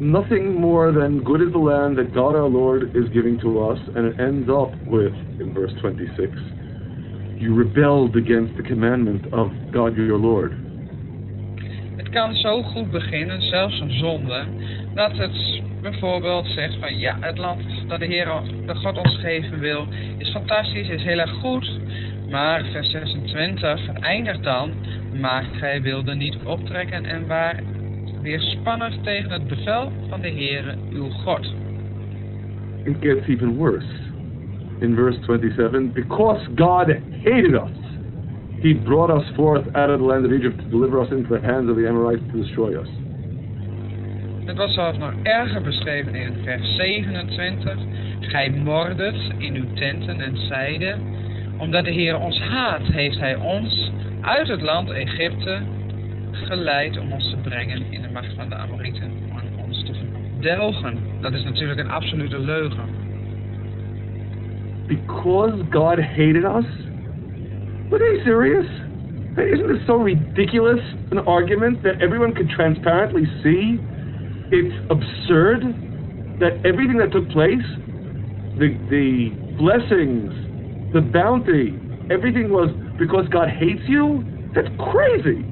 nothing more than good is the land that God our Lord is giving to us, and it ends up with, in verse 26, you rebelled against the commandment of God your Lord. Het kan zo goed beginnen, zelfs een zonde, dat het bijvoorbeeld zegt van ja, het land dat de Heer, de God ons geven wil, is fantastisch, is heel erg goed. Maar vers 26 eindigt dan, maar gij wilde niet optrekken en waar weerspannig tegen het bevel van de Heere uw God. It gets even worse. In verse 27, because God hated us, he brought us forth out of the land of Egypt to deliver us into the hands of the Amorites to destroy us. Het was zelfs nog erger beschreven in vers 27. Gij mordet in uw tenten en zeiden, omdat de Heer ons haat, heeft hij ons uit het land Egypte geleid om ons te brengen in de macht van de Amorieten, om ons te verdelgen. Dat is natuurlijk een absolute leugen. Because God hated us? But are you serious? Isn't this so ridiculous an argument that everyone could transparently see? It's absurd that everything that took place, the, the blessings, the bounty, everything was because God hates you? That's crazy.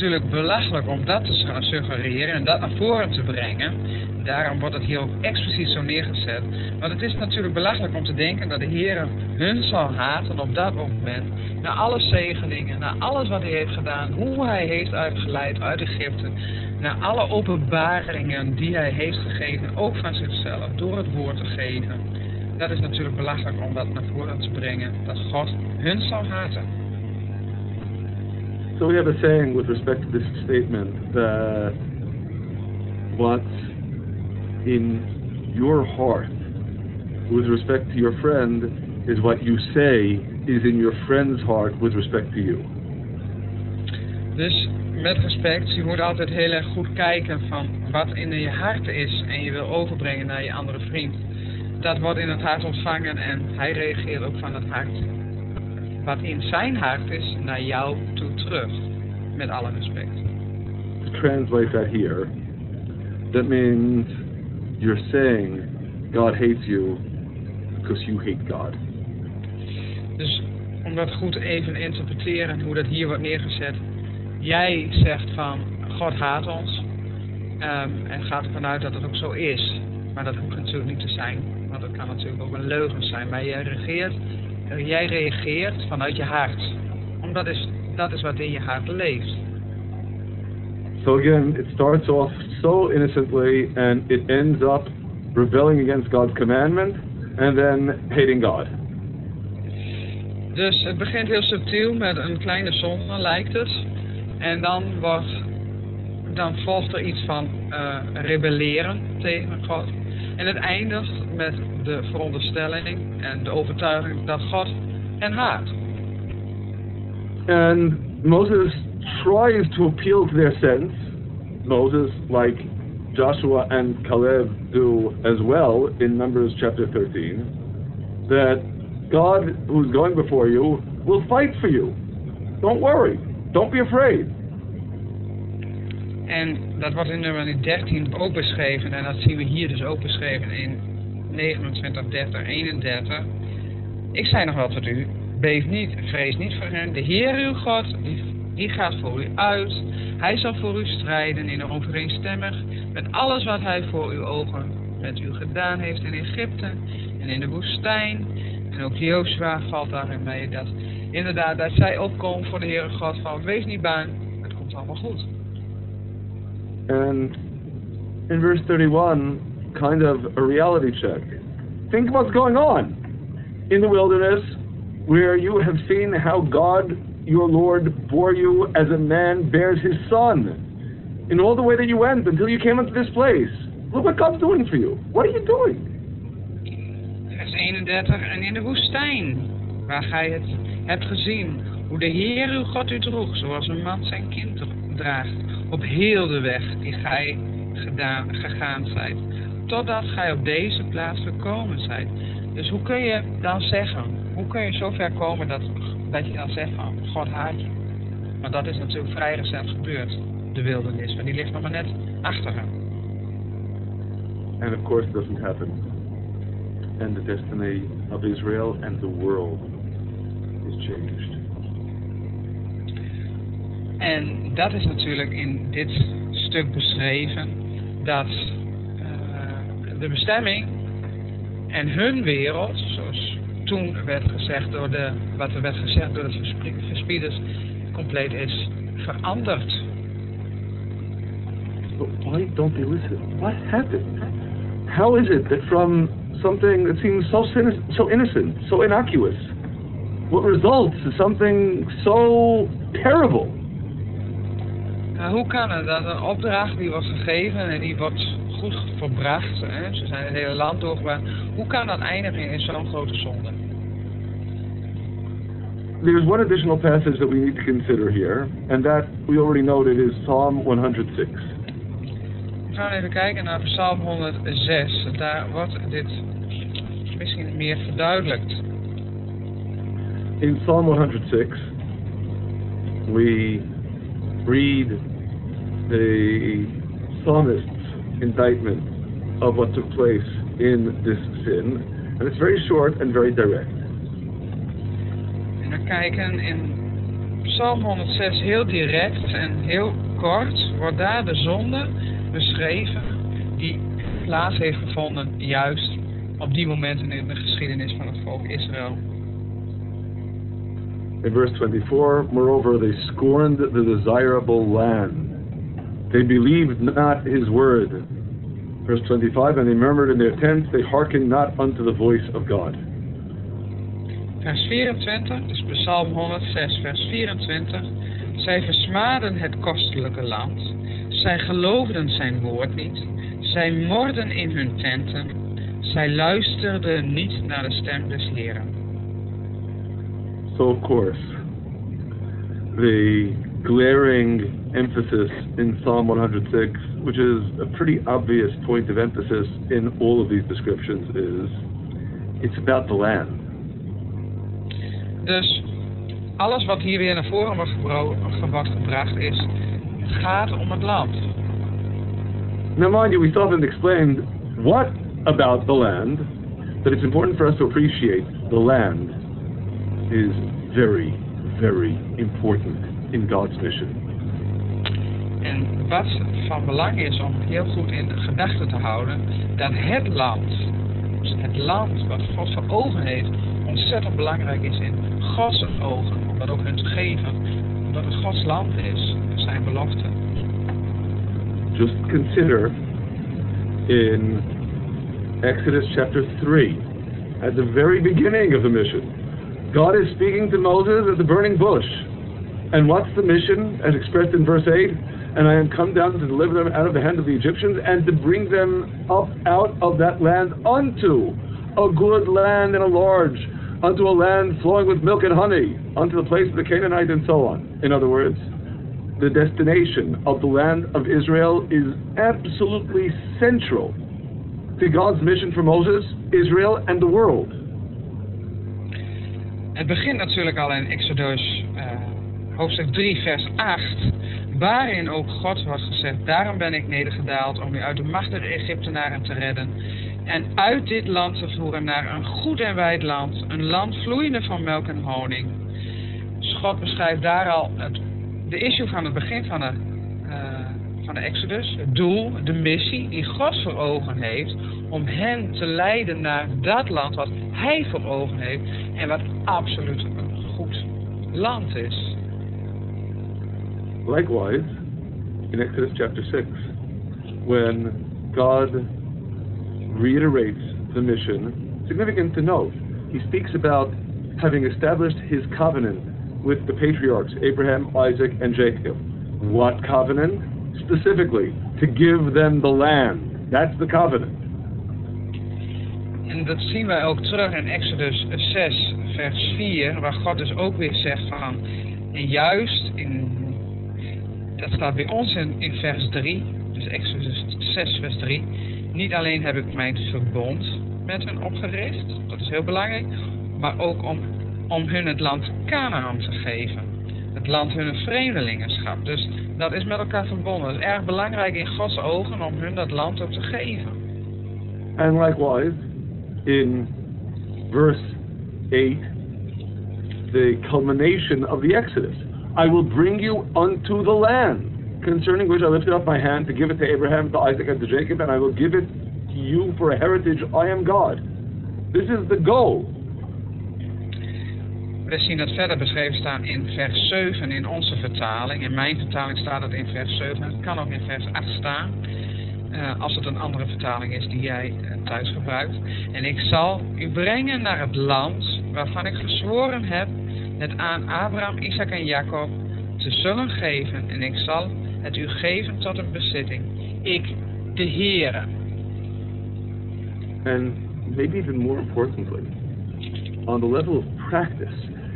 Natuurlijk belachelijk om dat te suggereren en dat naar voren te brengen. Daarom wordt het hier ook expliciet zo neergezet. Want het is natuurlijk belachelijk om te denken dat de Heer hun zal haten op dat moment. Na alle zegeningen, na alles wat hij heeft gedaan, hoe hij heeft uitgeleid uit Egypte. Na alle openbaringen die hij heeft gegeven, ook van zichzelf, door het woord te geven. Dat is natuurlijk belachelijk om dat naar voren te brengen, dat God hun zal haten. So we have a saying with respect to this statement that what's in your heart with respect to your friend is what you say is in your friend's heart with respect to you. Dus met respect, je moet altijd heel erg goed kijken van wat in je hart is en je wil overbrengen naar je andere vriend. Dat wordt in het hart ontvangen en hij reageert ook van het hart. Wat in zijn hart is, naar jou toe terug. Met alle respect. To translate that here, that means you're saying God hates you because you hate God. Dus om dat goed even te interpreteren, hoe dat hier wordt neergezet. Jij zegt van God haat ons. Um, en gaat ervan uit dat het ook zo is. Maar dat hoeft natuurlijk niet te zijn. Want het kan natuurlijk ook een leugen zijn. Maar jij reageert, jij reageert vanuit je hart. Omdat is, dat is wat in je hart leeft. So again, it starts off so innocently and it ends up rebelling against God's commandment and then hating God. Dus het begint heel subtiel met een kleine zonde, lijkt het. En dan, wordt, dan volgt er iets van uh, rebelleren tegen God. En het eindigt met de veronderstelling en de overtuiging dat God hen haat. And Moses tries to appeal to their sense. Moses, like Joshua and Caleb do as well in Numbers chapter 13, that God, who's going before you, will fight for you. Don't worry. Don't be afraid. En dat wordt in nummer 13 ook beschreven. En dat zien we hier dus ook beschreven in 29, 30, 31. Ik zei nog wel tot u, beef niet, vrees niet voor hen. De Heer uw God, die, gaat voor u uit. Hij zal voor u strijden in overeenstemmig met alles wat hij voor uw ogen met u gedaan heeft in Egypte en in de woestijn. En ook Joshua valt daarin mee dat inderdaad dat zij opkomen voor de Heere God van wees niet bang, het komt allemaal goed. And in verse 31, kind of a reality check. Think what's going on in the wilderness where you have seen how God, your Lord, bore you as a man bears his son in all the way that you went until you came into this place. Look what God's doing for you. What are you doing? Vers 31, en in de woestijn, waar gij het hebt gezien, hoe de Heer uw God u droeg, zoals een man zijn kind draagt, op heel de weg die gij gegaan zijt, totdat gij op deze plaats gekomen zijt. Dus hoe kun je dan zeggen, hoe kun je zo ver komen dat, dat je dan zegt van God haat je? Maar dat is natuurlijk vrij recent gebeurd, de wildernis, maar die ligt nog maar net achter hem. And of course it doesn't happen. And the destiny of Israel and the world is changed. En dat is natuurlijk in dit stuk beschreven dat uh, de bestemming en hun wereld, zoals toen werd gezegd door de, wat er werd gezegd door de verspieders, compleet is veranderd. But why don't they listen? What happened? How is it that from something that seems so, so innocent, so innocuous, what results is something so terrible? Nou, hoe kan het dat een opdracht die wordt gegeven en die wordt goed verbracht, hè, ze zijn het hele land doorgebracht, hoe kan dat eindigen in zo'n grote zonde? There's one additional passage that we need to consider here, and that we already noted is Psalm 106. We gaan even kijken naar Psalm 106. Daar wordt dit misschien meer verduidelijkt. In Psalm 106, we read the psalmist's indictment of what took place in this sin, and it's very short and very direct. En we kijken in Psalm 106 heel direct en heel kort, wordt daar de zonde beschreven die plaats heeft gevonden juist op die momenten in de geschiedenis van het volk Israël. In verse 24, moreover, they scorned the desirable land. They believed not his word. Verse 25, and they murmured in their tents, they hearkened not unto the voice of God. Vers 24, dus Psalm 106, vers 24. Zij versmaden het kostelijke land. Zij geloofden zijn woord niet. Zij morden in hun tenten. Zij luisterden niet naar de stem des Heren. So of course, the glaring emphasis in Psalm 106, which is a pretty obvious point of emphasis in all of these descriptions, is it's about the land. Dus alles wat hier weer naar voren wordt gebracht is, gaat om het land. Now, mind you, we still haven't explained what about the land, but it's important for us to appreciate the land is very, very important in God's mission. En wat van belang is om heel goed in gedachten te houden, dat het land, dus het land wat God voor ogen heeft, ontzettend belangrijk is in Gods ogen, om dat ook hun te geven, omdat het Gods land is, zijn belofte. Just consider in Exodus chapter 3, at the very beginning of the mission, God is speaking to Moses at the burning bush. And what's the mission as expressed in verse 8? And I am come down to deliver them out of the hand of the Egyptians and to bring them up out of that land unto a good land and a large, unto a land flowing with milk and honey, unto the place of the Canaanite and so on. In other words, the destination of the land of Israel is absolutely central to God's mission for Moses, Israel, and the world. Het begint natuurlijk al in Exodus uh, hoofdstuk 3, vers 8, waarin ook God wordt gezegd, daarom ben ik nedergedaald om u uit de macht der Egyptenaren te redden en uit dit land te voeren naar een goed en wijd land, een land vloeiende van melk en honing. Dus God beschrijft daar al het, de issue van het begin van de, uh, van de Exodus, het doel, de missie die God voor ogen heeft om hen te leiden naar dat land wat hij voor ogen heeft en wat absoluut een goed land is. Likewise, in Exodus chapter 6, when God reiterates the mission, significant to note, he speaks about having established his covenant with the patriarchs, Abraham, Isaac, and Jacob. What covenant? Specifically, to give them the land. That's the covenant. En dat zien wij ook terug in Exodus 6, vers 4, waar God dus ook weer zegt van, en juist in, dat staat bij ons in, vers 3, dus Exodus 6, vers 3, niet alleen heb ik mijn verbond met hen opgericht, dat is heel belangrijk, maar ook om, om hun het land Canaan te geven. Het land hun vreemdelingenschap. Dus dat is met elkaar verbonden. Dat is erg belangrijk in Gods ogen om hun dat land ook te geven. And likewise, in verse 8, the culmination of the Exodus. I will bring you unto the land, concerning which I lifted up my hand to give it to Abraham, to Isaac, and to Jacob, and I will give it to you for a heritage. I am God. This is the goal. We zien dat verder beschreven staan in vers 7 in onze vertaling. In mijn vertaling staat het in vers 7. Het kan ook in vers 8 staan. Uh, als het een andere vertaling is die jij uh, thuis gebruikt. En ik zal u brengen naar het land waarvan ik gezworen heb het aan Abraham, Isaac en Jacob te zullen geven. En ik zal het u geven tot een bezitting. Ik, de. And maybe even more importantly, on the level of practice,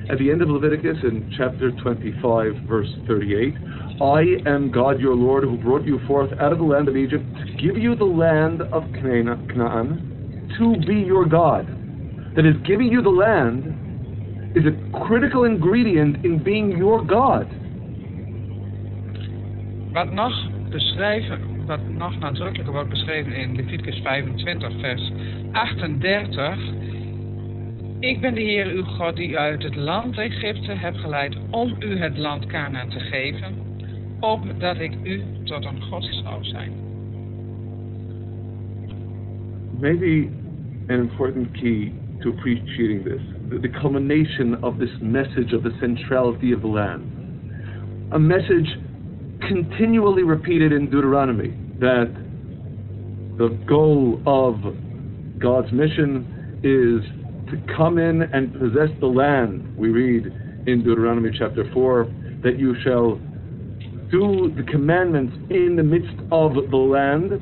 at the end of Leviticus in chapter 25, verse 38, I am God your Lord who brought you forth out of the land of Egypt to give you the land of Canaan to be your God. That is, giving you the land is a critical ingredient in being your God. Wat nog, beschrijven, wat nog nadrukkelijker wordt beschreven in Leviticus 25, vers 38. Ik ben de Heer uw God die u uit het land Egypte heb geleid om u het land Canaan te geven, opdat ik u tot een God zou zijn. Maybe an important key to appreciating this, the, culmination of this message of the centrality of the land. A message continually repeated in Deuteronomy that the goal of God's mission is to come in and possess the land. We read in Deuteronomy chapter 4 that you shall do the commandments in the midst of the land.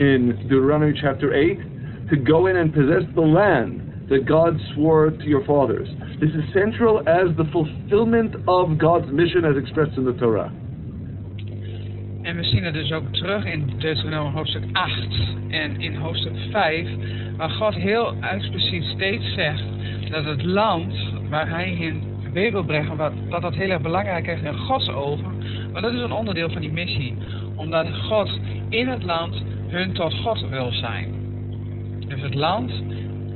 In Deuteronomy chapter 8, to go in and possess the land that God swore to your fathers. This is central as the fulfillment of God's mission as expressed in the Torah. En we zien het dus ook terug in Deuteronomium hoofdstuk 8 en in hoofdstuk 5, waar God heel expliciet steeds zegt dat het land waar hij hen weer wil brengen, dat dat heel erg belangrijk is in Gods ogen, maar dat is een onderdeel van die missie. Omdat God in het land hun tot God wil zijn. Dus het land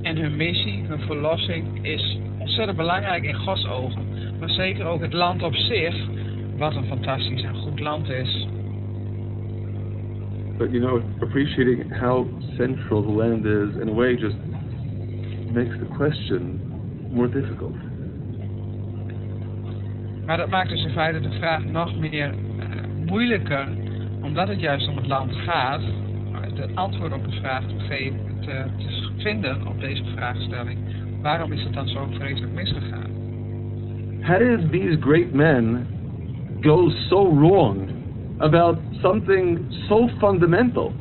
en hun missie, hun verlossing, is ontzettend belangrijk in Gods ogen. Maar zeker ook het land op zich, wat een fantastisch en goed land is. But you know, appreciating how central the land is in a way just makes the question more difficult. Maar dat maakt dus in feite de vraag nog meer uh, moeilijker, omdat het juist om het land gaat, het antwoord op de vraag te, geven, te, te vinden op deze vraagstelling. Waarom is het dan zo vreselijk misgegaan? How did these great men go so wrong about something so fundamental?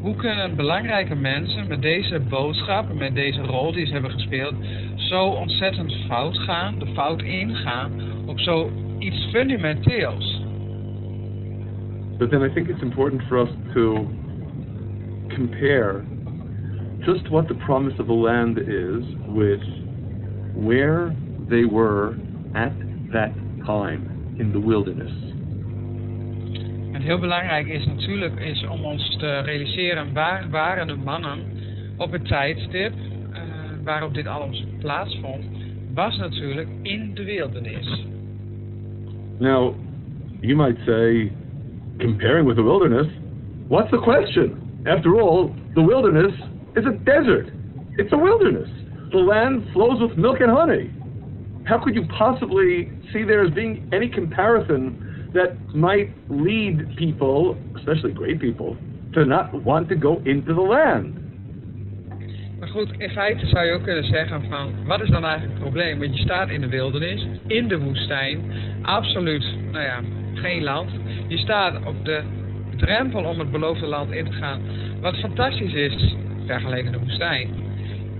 Hoe kunnen belangrijke mensen met deze boodschap, met deze rol die ze hebben gespeeld, zo ontzettend fout gaan, de fout ingaan op zo iets fundamenteels? But then I think it's important for us to compare just what the promise of the land is with where they were at that time in the wilderness. En heel belangrijk is natuurlijk is om ons te realiseren waar waren de mannen op het tijdstip uh, waarop dit alles plaatsvond, was natuurlijk in de wildernis. Now, you might say, comparing with the wilderness, what's the question? After all, the wilderness is a desert. It's a wilderness. The land flows with milk and honey. How could you possibly see there as being any comparison that might lead people, especially great people, to not want to go into the land? Maar goed, in feite zou je ook kunnen zeggen van, wat is dan eigenlijk het probleem? Want je staat in de wildernis, in de woestijn, absoluut, nou ja, geen land. Je staat op de drempel om het beloofde land in te gaan, wat fantastisch is, vergeleken de woestijn.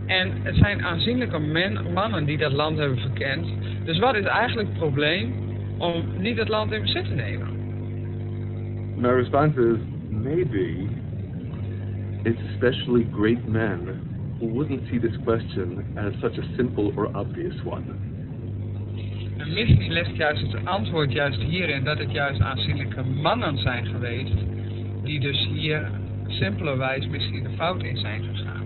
En het zijn aanzienlijke men, mannen die dat land hebben verkend. Dus wat is eigenlijk het probleem om niet het land in bezit te nemen? My response is maybe it's especially great men who wouldn't see this question as such a simple or obvious one. En misschien ligt juist het antwoord juist hierin dat het juist aanzienlijke mannen zijn geweest, die dus hier simpelerwijs misschien de fout in zijn gegaan.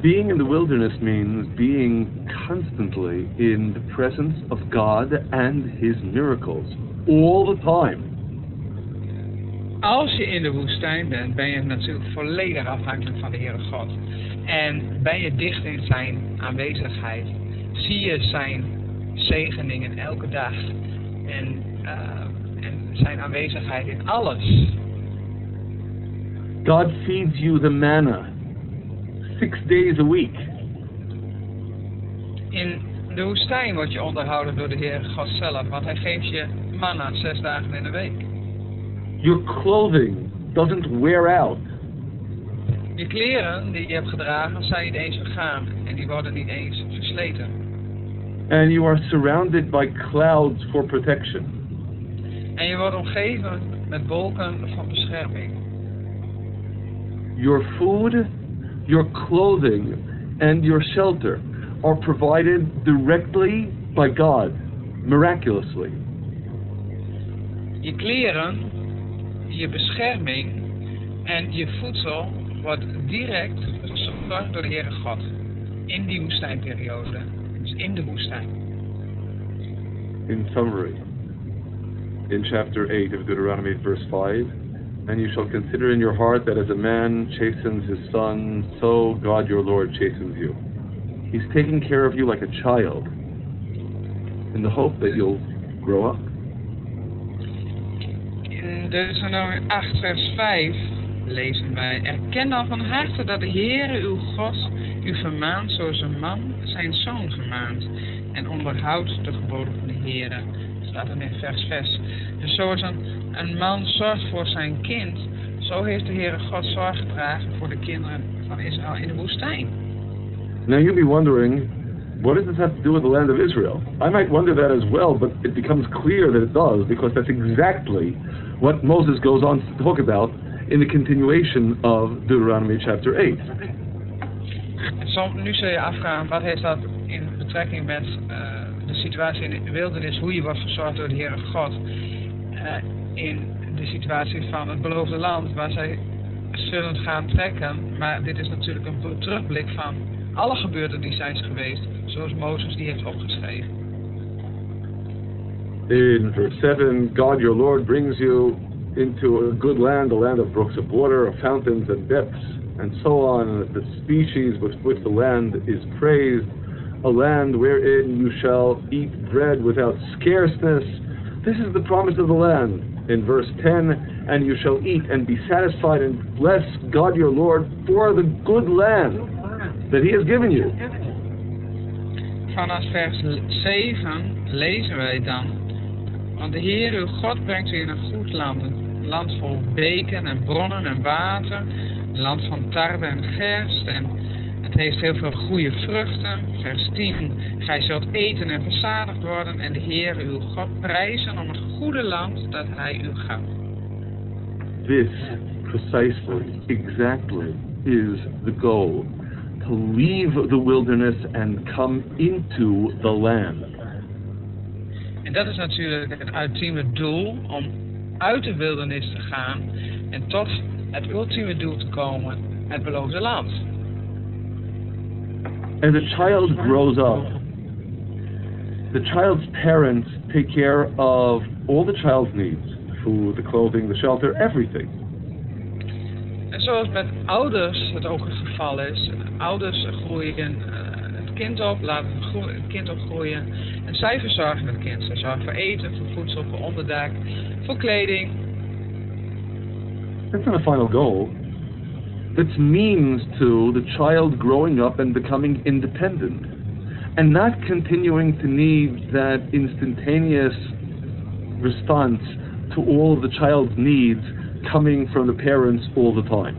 Being in the wilderness means being constantly in the presence of God and His miracles all the time. Als je in de woestijn bent, ben je natuurlijk volledig afhankelijk van de Heere God. En ben je dicht in zijn aanwezigheid. Zie je zijn zegeningen elke dag. En, uh, en zijn aanwezigheid in alles. God feeds you the manna six days a week. In de woestijn word je onderhouden door de Heer God zelf, want hij geeft je manna zes dagen in de week. Your clothing doesn't wear out. Je kleren die je hebt gedragen zijn niet eens vergaan en die worden niet eens versleten. And you are surrounded by clouds for protection. En je wordt omgeven met wolken van bescherming. Your food, your clothing, and your shelter are provided directly by God, miraculously. Je kleren, je bescherming en je voedsel wordt direct verzorgd door de Heere God. In die woestijnperiode. In de woestijn. In summary, in chapter 8 of Deuteronomy, verse 5, and you shall consider in your heart that as a man chastens his son, so God your Lord chastens you. He's taking care of you like a child in the hope that you'll grow up. In Deuteronomie 8 vers 5 lezen wij, Erken dan van harte dat de Heere uw God u vermaant zoals een man zijn zoon vermaant en onderhoudt de geboden van de Heere. Staat er in vers 6. Dus zoals een, een man zorgt voor zijn kind, zo heeft de Heere God zorg gedragen voor de kinderen van Israël in de woestijn. Now you'll be wondering, what does this have to do with the land of Israel? I might wonder that as well, but it becomes clear that it does because that's exactly what Moses goes on to talk about in the continuation of Deuteronomy chapter 8. Som, nu zul je afvragen, wat heeft dat in betrekking met uh, de situatie in de wildernis, hoe je wordt verzorgd door de Heere God, uh, in de situatie van het beloofde land, waar zij zullen gaan trekken. Maar dit is natuurlijk een terugblik van alle gebeurten die zijn geweest, zoals Mozes die heeft opgeschreven. In verse 7, God your Lord brings you into a good land, a land of brooks of water, of fountains and depths, and so on, the species with which the land is praised, a land wherein you shall eat bread without scarceness. This is the promise of the land. In verse 10, and you shall eat and be satisfied and bless God your Lord for the good land that he has given you. Vanaf vers 7 lezen wij dan. Want de Heer uw God brengt u in een goed land, een land vol beken en bronnen en water, een land van tarwe en gerst en het heeft heel veel goede vruchten. Vers 10, gij zult eten en verzadigd worden en de Heer uw God prijzen om het goede land dat hij u gaf. This precisely, exactly, is the goal. To leave the wilderness and come into the land. En dat is natuurlijk het ultieme doel, om uit de wildernis te gaan en tot het ultieme doel te komen, het beloofde land. As a child grows up, the child's parents take care of all the child's needs food, the clothing, the shelter, everything. En zoals met ouders het ook het geval is, ouders groeien uh, het kind op, laten het kind opgroeien en zij verzorgen het kind. Zij zorgen voor eten, voor voedsel, voor onderdak, voor kleding. That's not a final goal. It's means to the child growing up and becoming independent and not continuing to need that instantaneous response to all the child's needs coming from the parents all the time.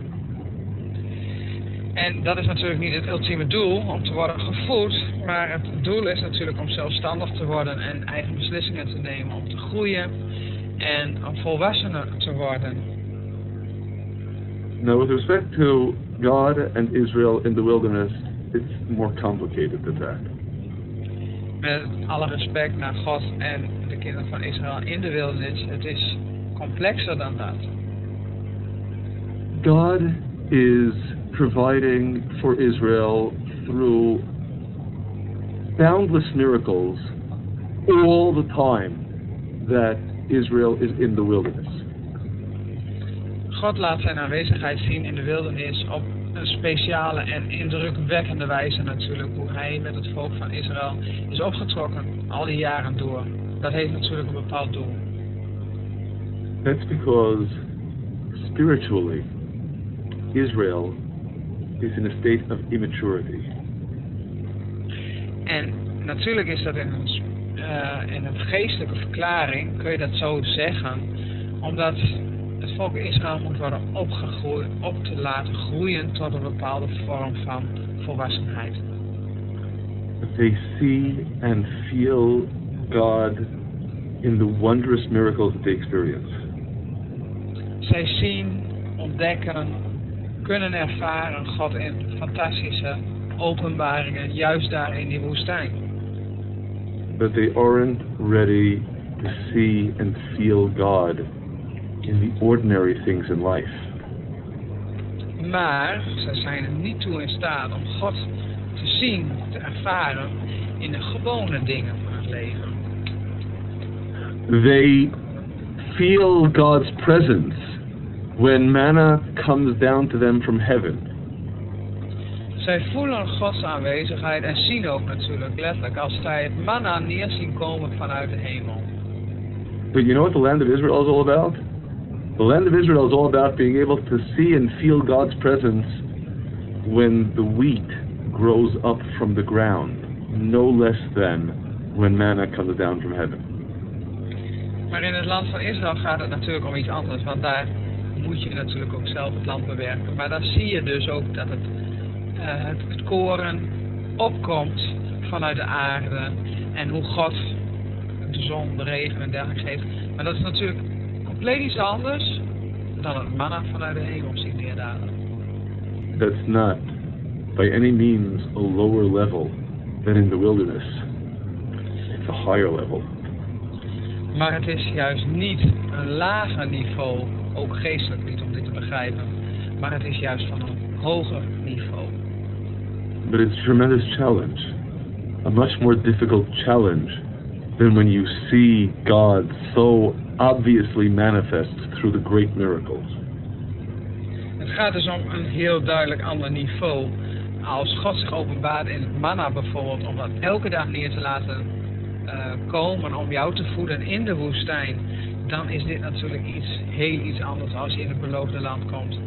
En dat is natuurlijk niet het ultieme doel om te worden gevoed, maar het doel is natuurlijk om zelfstandig te worden en eigen beslissingen te nemen, om te groeien en om volwassener te worden. Now, with respect to God and Israel in the wilderness, it's more complicated than that. Met alle respect naar God en de kinderen van Israël in de wildernis, het is complexer dan dat. God is providing for Israel through boundless miracles all the time that Israel is in the wilderness. God laat zijn aanwezigheid zien in de wildernis op een speciale en indrukwekkende wijze natuurlijk. Hoe hij met het volk van Israël is opgetrokken al die jaren door. Dat heeft natuurlijk een bepaald doel. That's because spiritually, Israel is in a state of immaturity. En natuurlijk is dat in een, uh, in een geestelijke verklaring, kun je dat zo zeggen, omdat het volk Israël moet worden opgegroeid, op te laten groeien tot een bepaalde vorm van volwassenheid. They see and feel God in the wondrous miracles that they experience. Zij zien, ontdekken, kunnen ervaren God in fantastische openbaringen, juist daar in die woestijn. But they aren't ready to see and feel God in the ordinary things in life. Maar ze zijn er niet toe in staat om God te zien, te ervaren in de gewone dingen van het leven. They feel God's presence when manna comes down to them from heaven. Zij voelen Gods aanwezigheid en zien ook natuurlijk letterlijk als zij het manna neer zien komen vanuit de hemel. But you know what the land of Israel is all about? The land of Israel is all about being able to see and feel God's presence when the wheat grows up from the ground, no less than when manna comes down from heaven. Maar in het land van Israël gaat het natuurlijk om iets anders, want daar moet je natuurlijk ook zelf het land bewerken. Maar dan zie je dus ook dat het, uh, het, het koren opkomt vanuit de aarde en hoe God de zon, de regen en dergelijke geeft. Maar dat is natuurlijk iets anders dan het manna vanuit de hemel zien neerdalen. That's not by any means a lower level than in the wilderness. It's a higher level. Maar het is juist niet een lager niveau, ook geestelijk niet om dit te begrijpen, maar het is juist van een hoger niveau. But it's a tremendous challenge. A much more difficult challenge than when you see God so obviously manifest through the great miracles. Het gaat dus om een heel duidelijk ander niveau. Als God zich openbaart in het manna bijvoorbeeld, om dat elke dag neer te laten uh, komen om jou te voeden in de woestijn, dan is dit natuurlijk iets heel iets anders als je in het beloofde land komt.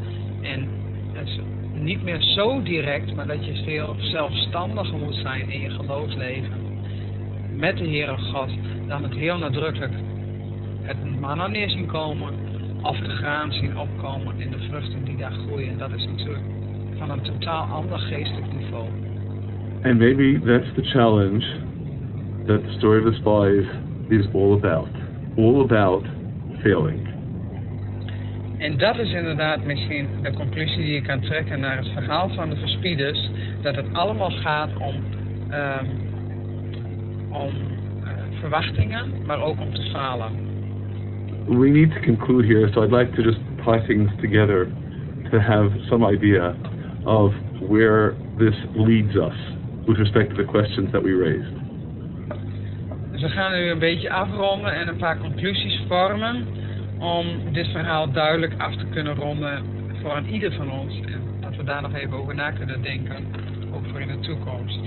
En het is niet meer zo direct, maar dat je veel zelfstandiger moet zijn in je geloofsleven met de Heere God, dan het heel nadrukkelijk het manna neer zien komen of de graan zien opkomen in de vruchten die daar groeien. Dat is natuurlijk van een totaal ander geestelijk niveau. And maybe that's the challenge that the story of the spies is all about. All about failing. En dat is inderdaad misschien de conclusie die je kan trekken naar het verhaal van de verspieders. Dat het allemaal gaat om, um, om uh, verwachtingen, maar ook om te falen. We need to conclude here, so I'd like to just tie things together to have some idea of where this leads us with respect to the questions that we raised. Dus we gaan nu een beetje afronden en een paar conclusies vormen om dit verhaal duidelijk af te kunnen ronden voor aan ieder van ons. En dat we daar nog even over na kunnen denken, ook voor in de toekomst.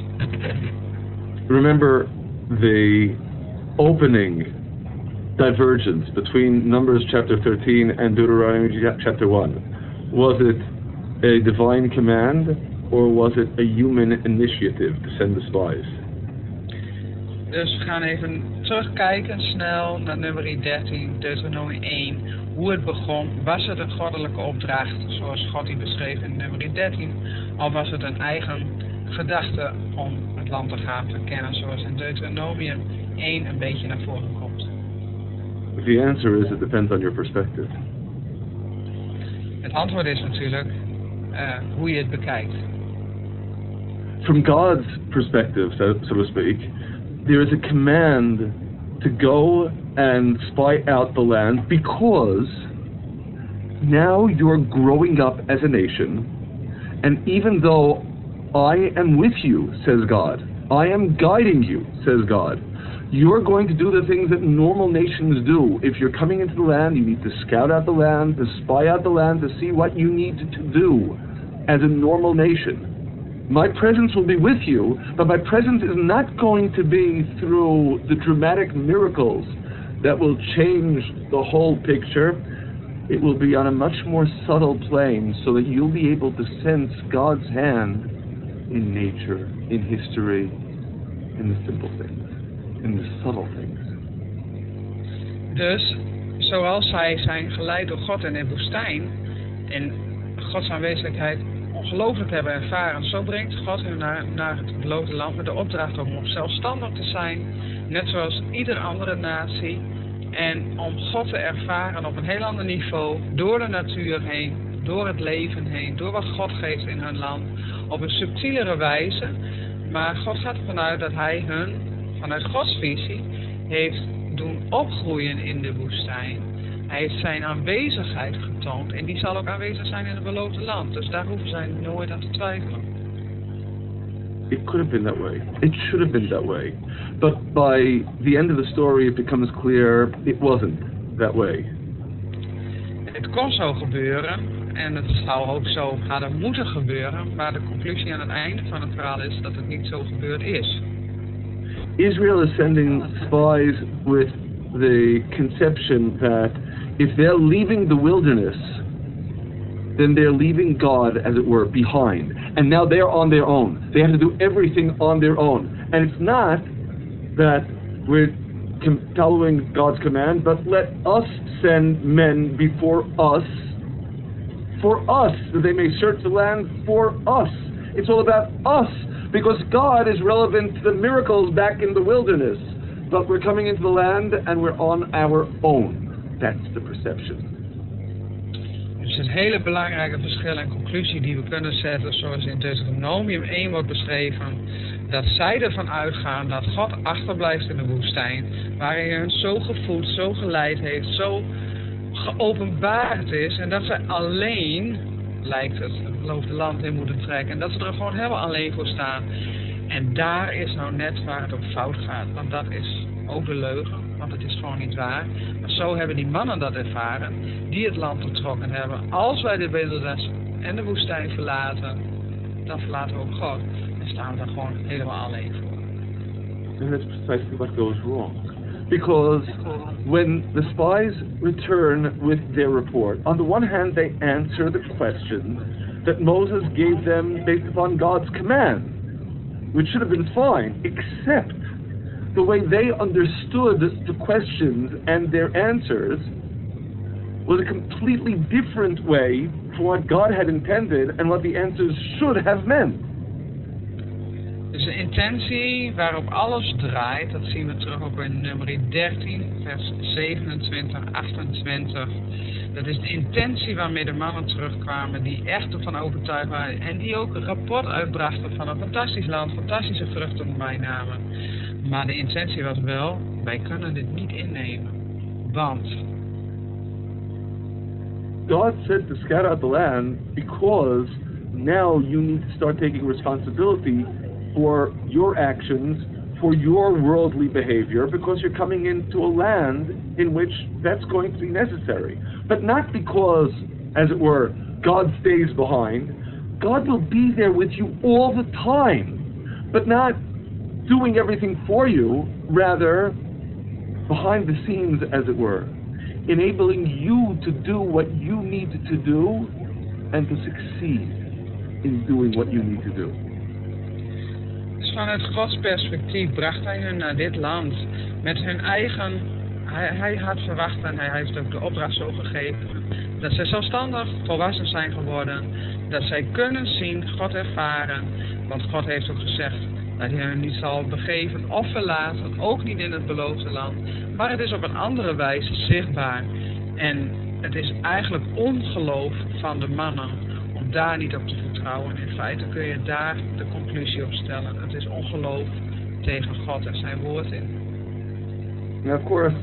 Remember the opening divergence between Numbers chapter 13 and Deuteronomy chapter 1. Was it a divine command or was it a human initiative to send the spies? Dus we gaan even terugkijken snel naar nummer 13, Deuteronomie 1. Hoe het begon. Was het een goddelijke opdracht, zoals God die beschreef in nummer 13? Of was het een eigen gedachte om het land te gaan verkennen, zoals in Deuteronomie 1 een beetje naar voren? The answer is it depends on your perspective. Het antwoord is natuurlijk uh, hoe je het bekijkt. From God's perspective, so, so to speak, there is a command to go and spy out the land because now you're growing up as a nation, and even though I am with you, says God, I am guiding you, says God. You're going to do the things that normal nations do. If you're coming into the land, you need to scout out the land, to spy out the land, to see what you need to do as a normal nation. My presence will be with you, but my presence is not going to be through the dramatic miracles that will change the whole picture. It will be on a much more subtle plane so that you'll be able to sense God's hand in nature, in history, in the simple things, in the subtle things. Dus, zoals zij zijn geleid door God in de woestijn en Gods aanwezigheid ongelooflijk hebben ervaren, zo brengt God hen naar, naar het beloofde land met de opdracht om zelfstandig te zijn, net zoals ieder andere natie, en om God te ervaren op een heel ander niveau, door de natuur heen, door het leven heen, door wat God geeft in hun land, op een subtielere wijze. Maar God gaat ervan uit dat hij hun, vanuit Gods visie, heeft doen opgroeien in de woestijn. Hij heeft zijn aanwezigheid getoond en die zal ook aanwezig zijn in het beloofde land. Dus daar hoeven zij nooit aan te twijfelen. It could have been that way. It should have been that way. But by the end of the story, it becomes clear it wasn't that way. Het kon zo gebeuren en het zou ook zo hadden moeten gebeuren, maar de conclusie aan het einde van het verhaal is dat het niet zo gebeurd is. Israel is sending spies with the conception that if they're leaving the wilderness, then they're leaving God, as it were, behind. And now they're on their own. They have to do everything on their own. And it's not that we're following God's command, but let us send men before us, for us, that they may search the land for us. It's all about us, because God is relevant to the miracles back in the wilderness. But we're coming into the land and we're on our own. That's the perception. Dus een hele belangrijke verschil en conclusie die we kunnen zetten, zoals in Deuteronomium 1 wordt beschreven, dat zij ervan uitgaan dat God achterblijft in de woestijn, waar hij hen zo gevoed, zo geleid heeft, zo geopenbaard is en dat zij alleen, lijkt het, beloofde land in moeten trekken en dat ze er gewoon helemaal alleen voor staan. En daar is nou net waar het op fout gaat, want dat is ook de leugen, want het is gewoon niet waar. Maar zo hebben die mannen dat ervaren, die het land betrokken hebben. Als wij de wildernis en de woestijn verlaten, dan verlaten we ook God. En staan we daar gewoon helemaal alleen voor. And that's precisely what goes wrong. Because when the spies return with their report, on the one hand, they answer the questions that Moses gave them based upon God's command, which should have been fine, except the way they understood the questions and their answers was a completely different way from what God had intended and what the answers should have meant. Dus de intentie waarop alles draait, dat zien we terug ook in nummer 13, vers 27, 28. Dat is de intentie waarmee de mannen terugkwamen, die echt ervan overtuigd waren en die ook een rapport uitbrachten van een fantastisch land, fantastische vruchten bijnamen. Maar de intentie was wel, wij kunnen dit niet innemen. Want God said to scout out the land because now you need to start taking responsibility for your actions, for your worldly behavior, because you're coming into a land in which that's going to be necessary. But not because, as it were, God stays behind. God will be there with you all the time, but not doing everything for you, rather behind the scenes, as it were, enabling you to do what you need to do and to succeed in doing what you need to do. Vanuit Gods perspectief bracht hij hun naar dit land met hun eigen. Hij, hij had verwacht en hij heeft ook de opdracht zo gegeven. Dat zij zelfstandig volwassen zijn geworden. Dat zij kunnen zien, God ervaren. Want God heeft ook gezegd dat hij hen niet zal begeven of verlaten. Ook niet in het beloofde land. Maar het is op een andere wijze zichtbaar. En het is eigenlijk ongeloof van de mannen om daar niet op te vertrouwen. In feite kun je daar de conclusie op stellen. Het is ongeloof tegen God en zijn woord in. And of course,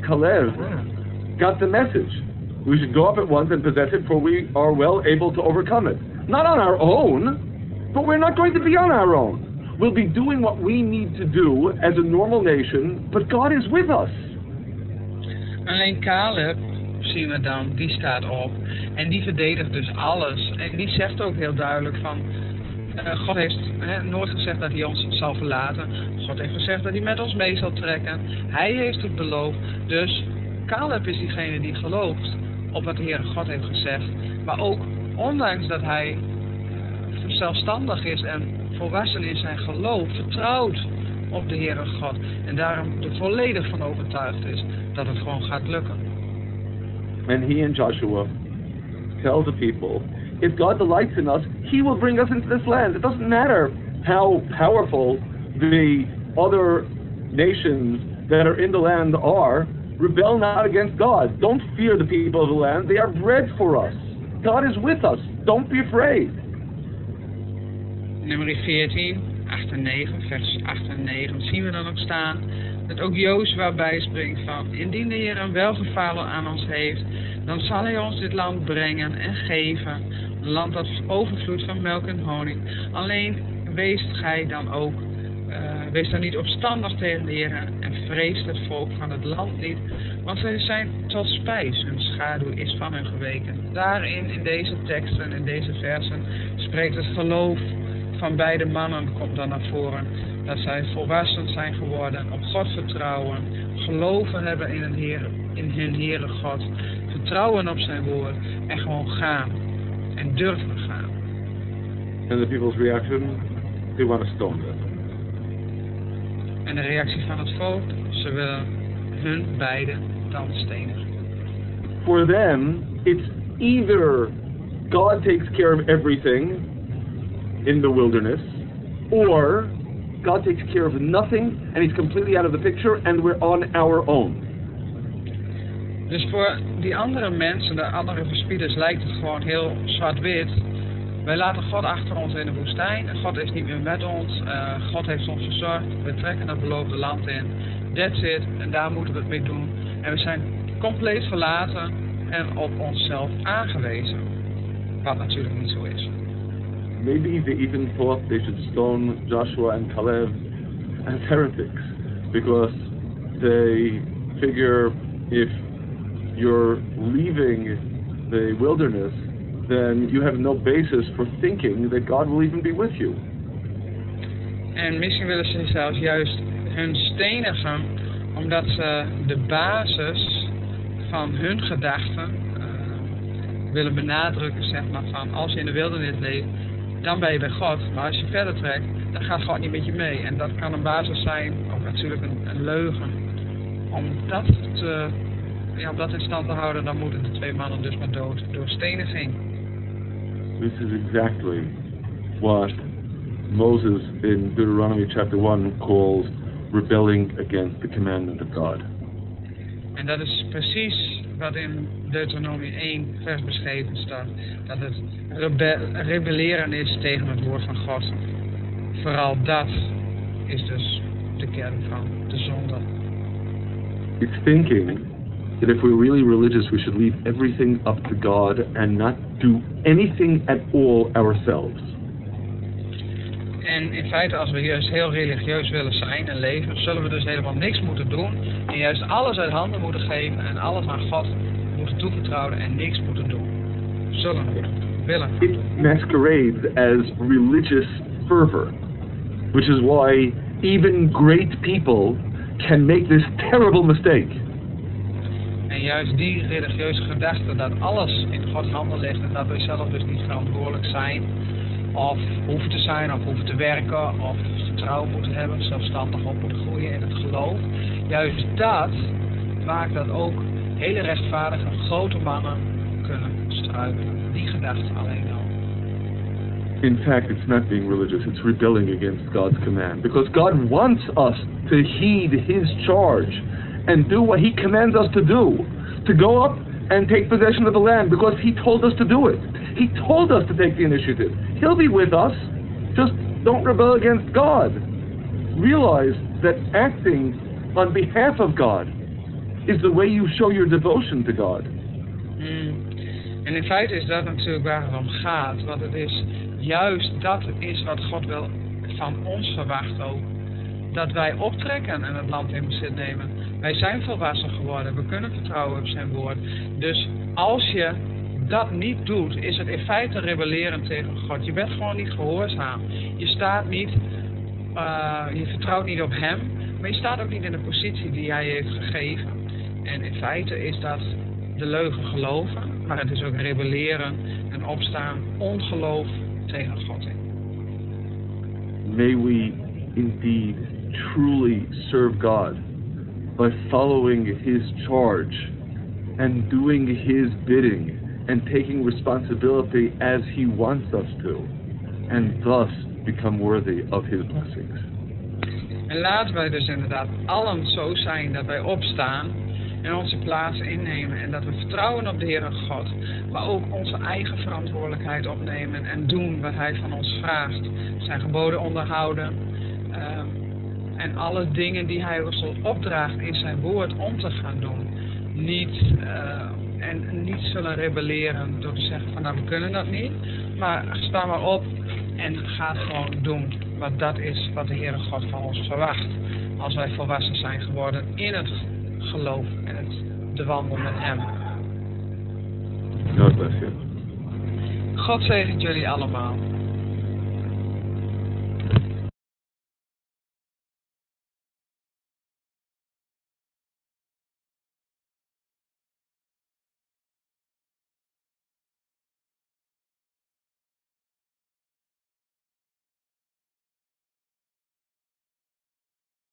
Caleb got the message. We should go up at once and possess it, for we are well able to overcome it. Not on our own, but we're not going to be on our own. We'll be doing what we need to do as a normal nation, but God is with us. Alleen Caleb, zien we dan, die staat op. En die verdedigt dus alles. En die zegt ook heel duidelijk van... eh, God heeft nooit gezegd dat hij ons zal verlaten. God heeft gezegd dat hij met ons mee zal trekken. Hij heeft het beloofd. Dus Caleb is diegene die gelooft op wat de Heere God heeft gezegd. Maar ook, ondanks dat hij eh, zelfstandig is en volwassen in zijn geloof, vertrouwt op de Heere God. En daarom er volledig van overtuigd is dat het gewoon gaat lukken. And he and Joshua tell the people, if God delights in us, he will bring us into this land. It doesn't matter how powerful the other nations that are in the land are. Rebel not against God. Don't fear the people of the land. They are bread for us. God is with us. Don't be afraid. Nummer 14, 8 en 9, vers 8 en 9 zien we dan ook staan dat ook Jozua bijspringt van indien de Heer een welgevallen aan ons heeft, dan zal hij ons dit land brengen en geven, een land dat overvloeit van melk en honing. Alleen wees gij dan ook, eh, wees dan niet opstandig tegen de Heer en vrees het volk van het land niet, want zij zijn tot spijs, hun schaduw is van hun geweken. Daarin, in deze teksten, in deze versen, spreekt het geloof van beide mannen komt dan naar voren. Dat zij volwassen zijn geworden, op God vertrouwen, geloven hebben in, een Heer, in hun Heere God, vertrouwen op zijn woord en gewoon gaan. En durven gaan. And the people's reaction, they want to stone them. En de reactie van het volk, ze willen hun beiden dan stenigen. For them, it's either God takes care of everything in the wilderness, or God takes care of nothing and he's completely out of the picture and we're on our own. Dus voor die andere mensen, de andere verspieders, lijkt het gewoon heel zwart-wit. Wij laten God achter ons in de woestijn. God is niet meer met ons. Eh, God heeft ons verzorgd. We trekken het beloofde land in. That's it. En daar moeten we het mee doen. En we zijn compleet verlaten en op onszelf aangewezen. Wat natuurlijk niet zo is. Maybe they even thought they should stone Joshua and Caleb as heretics because they figure if you're leaving the wilderness, then you have no basis for thinking that God will even be with you. En misschien willen ze zelfs juist hun stenigen, omdat ze de basis van hun gedachten eh, willen benadrukken, zeg maar, van als je in de wildernis leeft, dan ben je bij God. Maar als je verder trekt, dan gaat God niet met je mee. En dat kan een basis zijn, ook natuurlijk een, een leugen. Om dat, te, ja, om dat in stand te houden, dan moeten de twee mannen dus maar dood door steniging. This is exactly what Moses in Deuteronomy chapter 1 calls rebelling against the commandment of God. En dat is precies wat in Deuteronomie 1 vers beschreven staat. Dat het rebe rebelleren is tegen het woord van God. Vooral dat is dus de kern van de zonde. It's thinking that if we're really religious, we should leave everything up to God and not do anything at all ourselves. En in feite, als we juist heel religieus willen zijn en leven, zullen we dus helemaal niks moeten doen. En juist alles uit handen moeten geven en alles aan God moeten toevertrouwen en niks moeten doen. Zullen we willen. It masquerades as religious fervor, which is why even great people can make this terrible mistake. En juist die religieuze gedachte dat alles in Gods handen ligt en dat wij zelf dus niet verantwoordelijk zijn of hoeven te zijn of hoeven te werken of vertrouwen moeten hebben, zelfstandig op moeten groeien in het geloof. Juist dat maakt dat ook hele rechtvaardige grote mannen kunnen struikelen. Die gedachte alleen al. In fact, it's not being religious, it's rebelling against God's command. Because God wants us to heed His charge and do what He commands us to do. To go up and take possession of the land because He told us to do it. He told us to take the initiative. He'll be with us. Just don't rebel against God. Realize that acting on behalf of God is the way you show your devotion to God. Mm. En in feite is dat natuurlijk waar het om gaat. Want het is juist dat is wat God wel van ons verwacht ook. Dat wij optrekken en het land in bezit nemen. Wij zijn volwassen geworden. We kunnen vertrouwen op zijn woord. Dus als je dat niet doet, is het in feite rebelleren tegen God. Je bent gewoon niet gehoorzaam. Je staat niet, uh, je vertrouwt niet op hem, maar je staat ook niet in de positie die hij heeft gegeven. En in feite is dat de leugen geloven, maar het is ook rebelleren en opstaan, ongeloof tegen God. May we indeed truly serve God by following his charge and doing his bidding and taking responsibility as He wants us to, and thus become worthy of His blessings. En laten wij dus inderdaad allen zo zijn dat wij opstaan en onze plaats innemen en dat we vertrouwen op de Heere God, maar ook onze eigen verantwoordelijkheid opnemen en doen wat Hij van ons vraagt. Zijn geboden onderhouden uh, en alle dingen die Hij ons opdraagt in zijn woord om te gaan doen. Niet uh, en niet zullen rebelleren door te zeggen van nou we kunnen dat niet. Maar sta maar op en ga gewoon doen wat dat is wat de Heere God van ons verwacht. Als wij volwassen zijn geworden in het geloof en het, de wandel met hem. God zegent jullie allemaal.